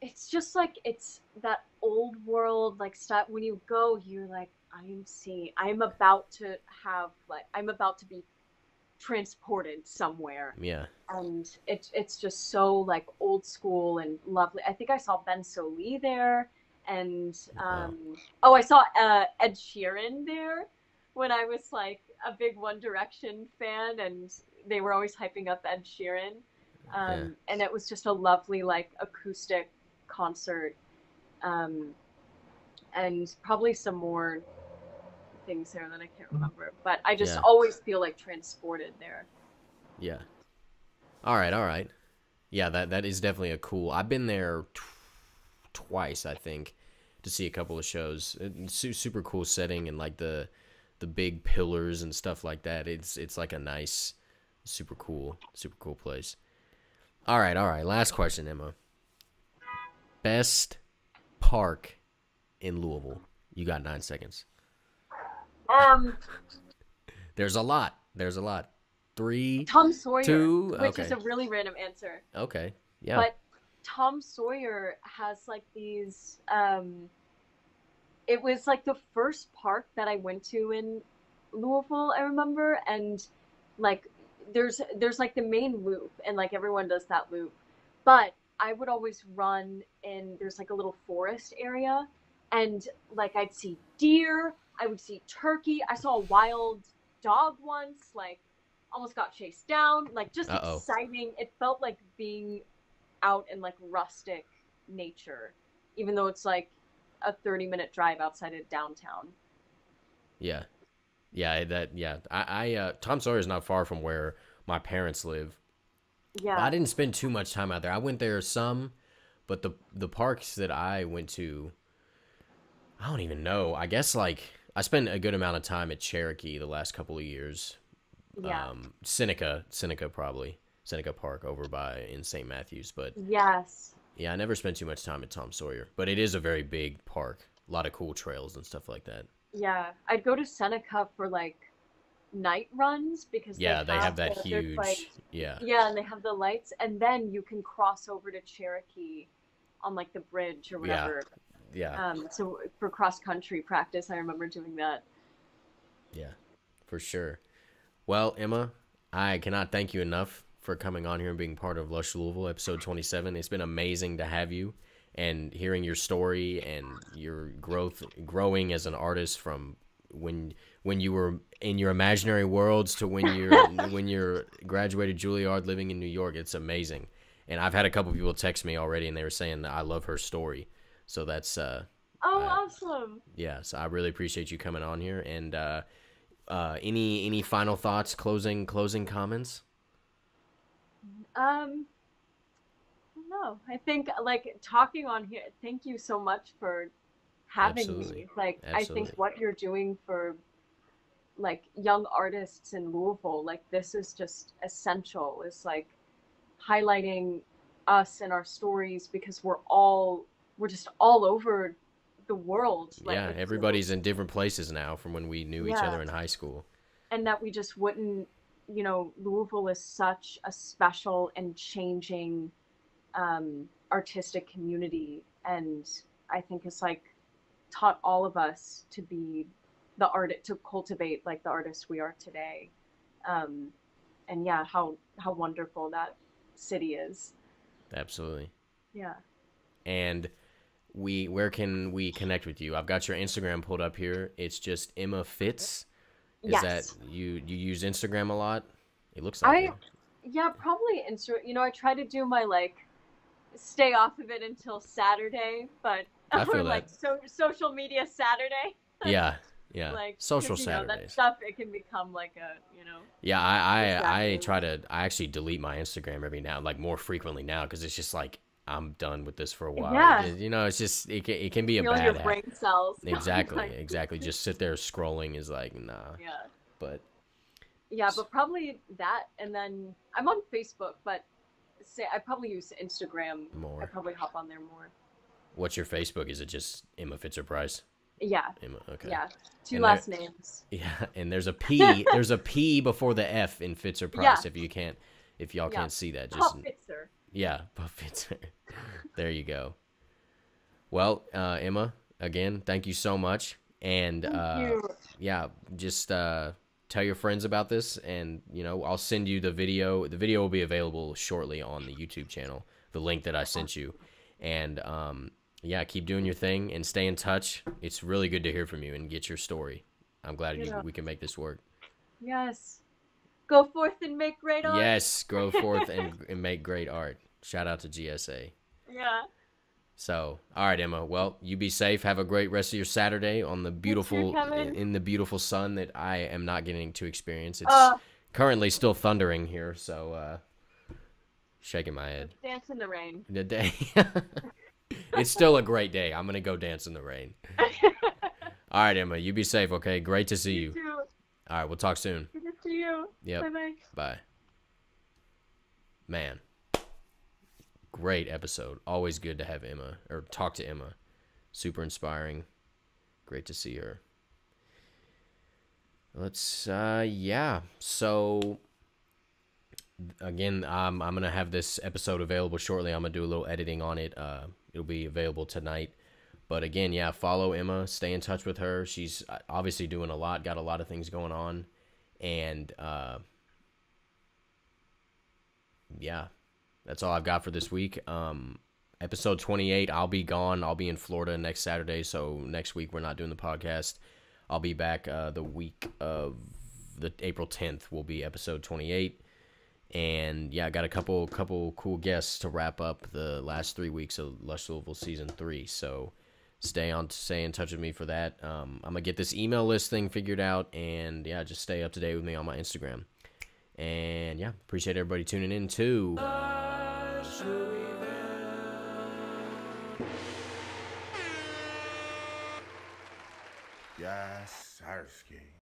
It's just like it's that old world like stuff. When you go, you're like, I'm seeing. I'm about to have like. I'm about to be transported somewhere, Yeah. and it's it's just so like old school and lovely. I think I saw Ben Sollee there, and Wow. um, oh, I saw uh, Ed Sheeran there when I was like a big One Direction fan, and they were always hyping up Ed Sheeran. Um, And it was just a lovely like acoustic concert, um, and probably some more things there that I can't remember. But I just Yeah. always feel like transported there. Yeah. All right, all right. Yeah, that that is definitely a cool. I've been there t- twice, I think, to see a couple of shows. It's su- super cool setting and like the the big pillars and stuff like that. It's it's like a nice, super cool, super cool place. All right, all right. Last question, Emma. Best park in Louisville. You got nine seconds. Um, There's a lot. There's a lot. Three. Tom Sawyer, Two? which is a really random answer. Okay. Yeah. But Tom Sawyer has like these. Um, it was like the first park that I went to in Louisville. I remember, and like there's there's like the main loop, and like everyone does that loop. But I would always run in. There's like a little forest area, and like I'd see deer. I would see turkey. I saw a wild dog once. Like almost got chased down. Like just Uh-oh. exciting. It felt like being out in like rustic nature, even though it's like a 30 minute drive outside of downtown. Yeah, yeah, that yeah. I, I uh, Tom Sawyer is not far from where my parents live. Yeah. But I didn't spend too much time out there. I went there some, but the the parks that I went to, I don't even know. I guess like I spent a good amount of time at Cherokee the last couple of years. yeah. Um, Seneca, Seneca probably Seneca Park over by in St. Matthews. But yes. yeah, I never spent too much time at Tom Sawyer. But it is a very big park. A lot of cool trails and stuff like that. Yeah. I'd go to Seneca for like night runs because Yeah, they have that the- there's, huge. like- yeah. yeah, and they have the lights, and then you can cross over to Cherokee on like the bridge or Yeah. whatever. Yeah. Um, so for cross country practice, I remember doing that. Yeah, for sure. Well, Emma, I cannot thank you enough for coming on here and being part of Lush Louisville, episode 27. It's been amazing to have you and hearing your story and your growth, growing as an artist from when when you were in your imaginary worlds to when you're *laughs* when you're graduated Juilliard living in New York. It's amazing. And I've had a couple people text me already, and they were saying that I love her story. So that's uh, Oh, Uh, awesome! yeah, so I really appreciate you coming on here. And uh, uh, any any final thoughts, closing closing comments? Um, no, I think like talking on here. Thank you so much for having Absolutely. me. Like, I think what you're doing for like young artists in Louisville, like this is just essential. Is like highlighting us and our stories because we're all we're just all over the world. Like, yeah, everybody's in different places now from when we knew each other in high school. and that we just wouldn't you know louisville is such a special and changing um, artistic community and i think it's like taught all of us to be the art to cultivate like the artists we are today um, and yeah how how wonderful that city is Absolutely. yeah And we where can we connect with you? I've got your Instagram pulled up here. It's just Emma Fitz. Is yes that you you use Instagram a lot? It looks like I- it. yeah probably Insta- you know i try to do my like stay off of it until saturday but I feel *laughs* like that. so, social media saturday *laughs* Yeah. Yeah. like Social know, that Saturdays. stuff it can become like a you know Yeah, I I, I try to I actually delete my Instagram every now like more frequently now because it's just like I'm done with this for a while. Yeah. You know, it's just it can, it can be a Feel bad your brain cells. *laughs* Exactly, exactly. Just sit there scrolling is like nah. yeah. But Yeah, but probably that, and then I'm on Facebook, but say I probably use Instagram. More. I probably hop on there more. What's your Facebook? Is it just Emma Pfitzer Price? Yeah, Emma. Okay. yeah, two And last there- names. *laughs* Yeah, and there's a P. *laughs* there's a P before the F in Pfitzer Price. Yeah. If you can't, if y'all Yeah. can't see that, just Pop Fitzer. Yeah, *laughs* Puff Fitzer. there you go. Well, uh, Emma, again, thank you so much, and uh, yeah, just uh, tell your friends about this, and you know, I'll send you the video. The video will be available shortly on the YouTube channel. The link that I sent you, and um, yeah, keep doing your thing and stay in touch. It's really good to hear from you and get your story. I'm glad you, we can make this work. Yes. Go forth and make great art. Yes, go *laughs* forth and, and make great art. Shout out to GSA. Yeah. So, all right, Emma. Well, you be safe. Have a great rest of your Saturday on the beautiful in the beautiful sun that I am not getting to experience. It's Uh, currently still thundering here, so uh shaking my head. dance in the rain. *laughs* The day. *laughs* it's still a great day. I'm gonna go dance in the rain. All right, Emma. You be safe. Okay. Great to see you. too. All right. We'll talk soon. To you. Yep. Bye bye. Bye. Man. Great episode. Always good to have Emma or talk to Emma. Super inspiring. Great to see her. Let's uh yeah. So again, um, I'm gonna have this episode available shortly. I'm gonna do a little editing on it. Uh, it'll be available tonight. But again, yeah, follow Emma. Stay in touch with her. She's uh, obviously doing a lot. Got a lot of things going on, and uh, yeah, that's all I've got for this week. Um, episode 28, I'll be gone. I'll be in Florida next Saturday. So next week, we're not doing the podcast. I'll be back uh, the week of the April 10th, will be episode 28. And yeah, I got a couple couple cool guests to wrap up the last three weeks of Lush Louisville season three. So stay on stay in touch with me for that. Um, I'm gonna get this email list thing figured out, and yeah, just stay up to date with me on my Instagram. And yeah, appreciate everybody tuning in too. Yes, Sarsky.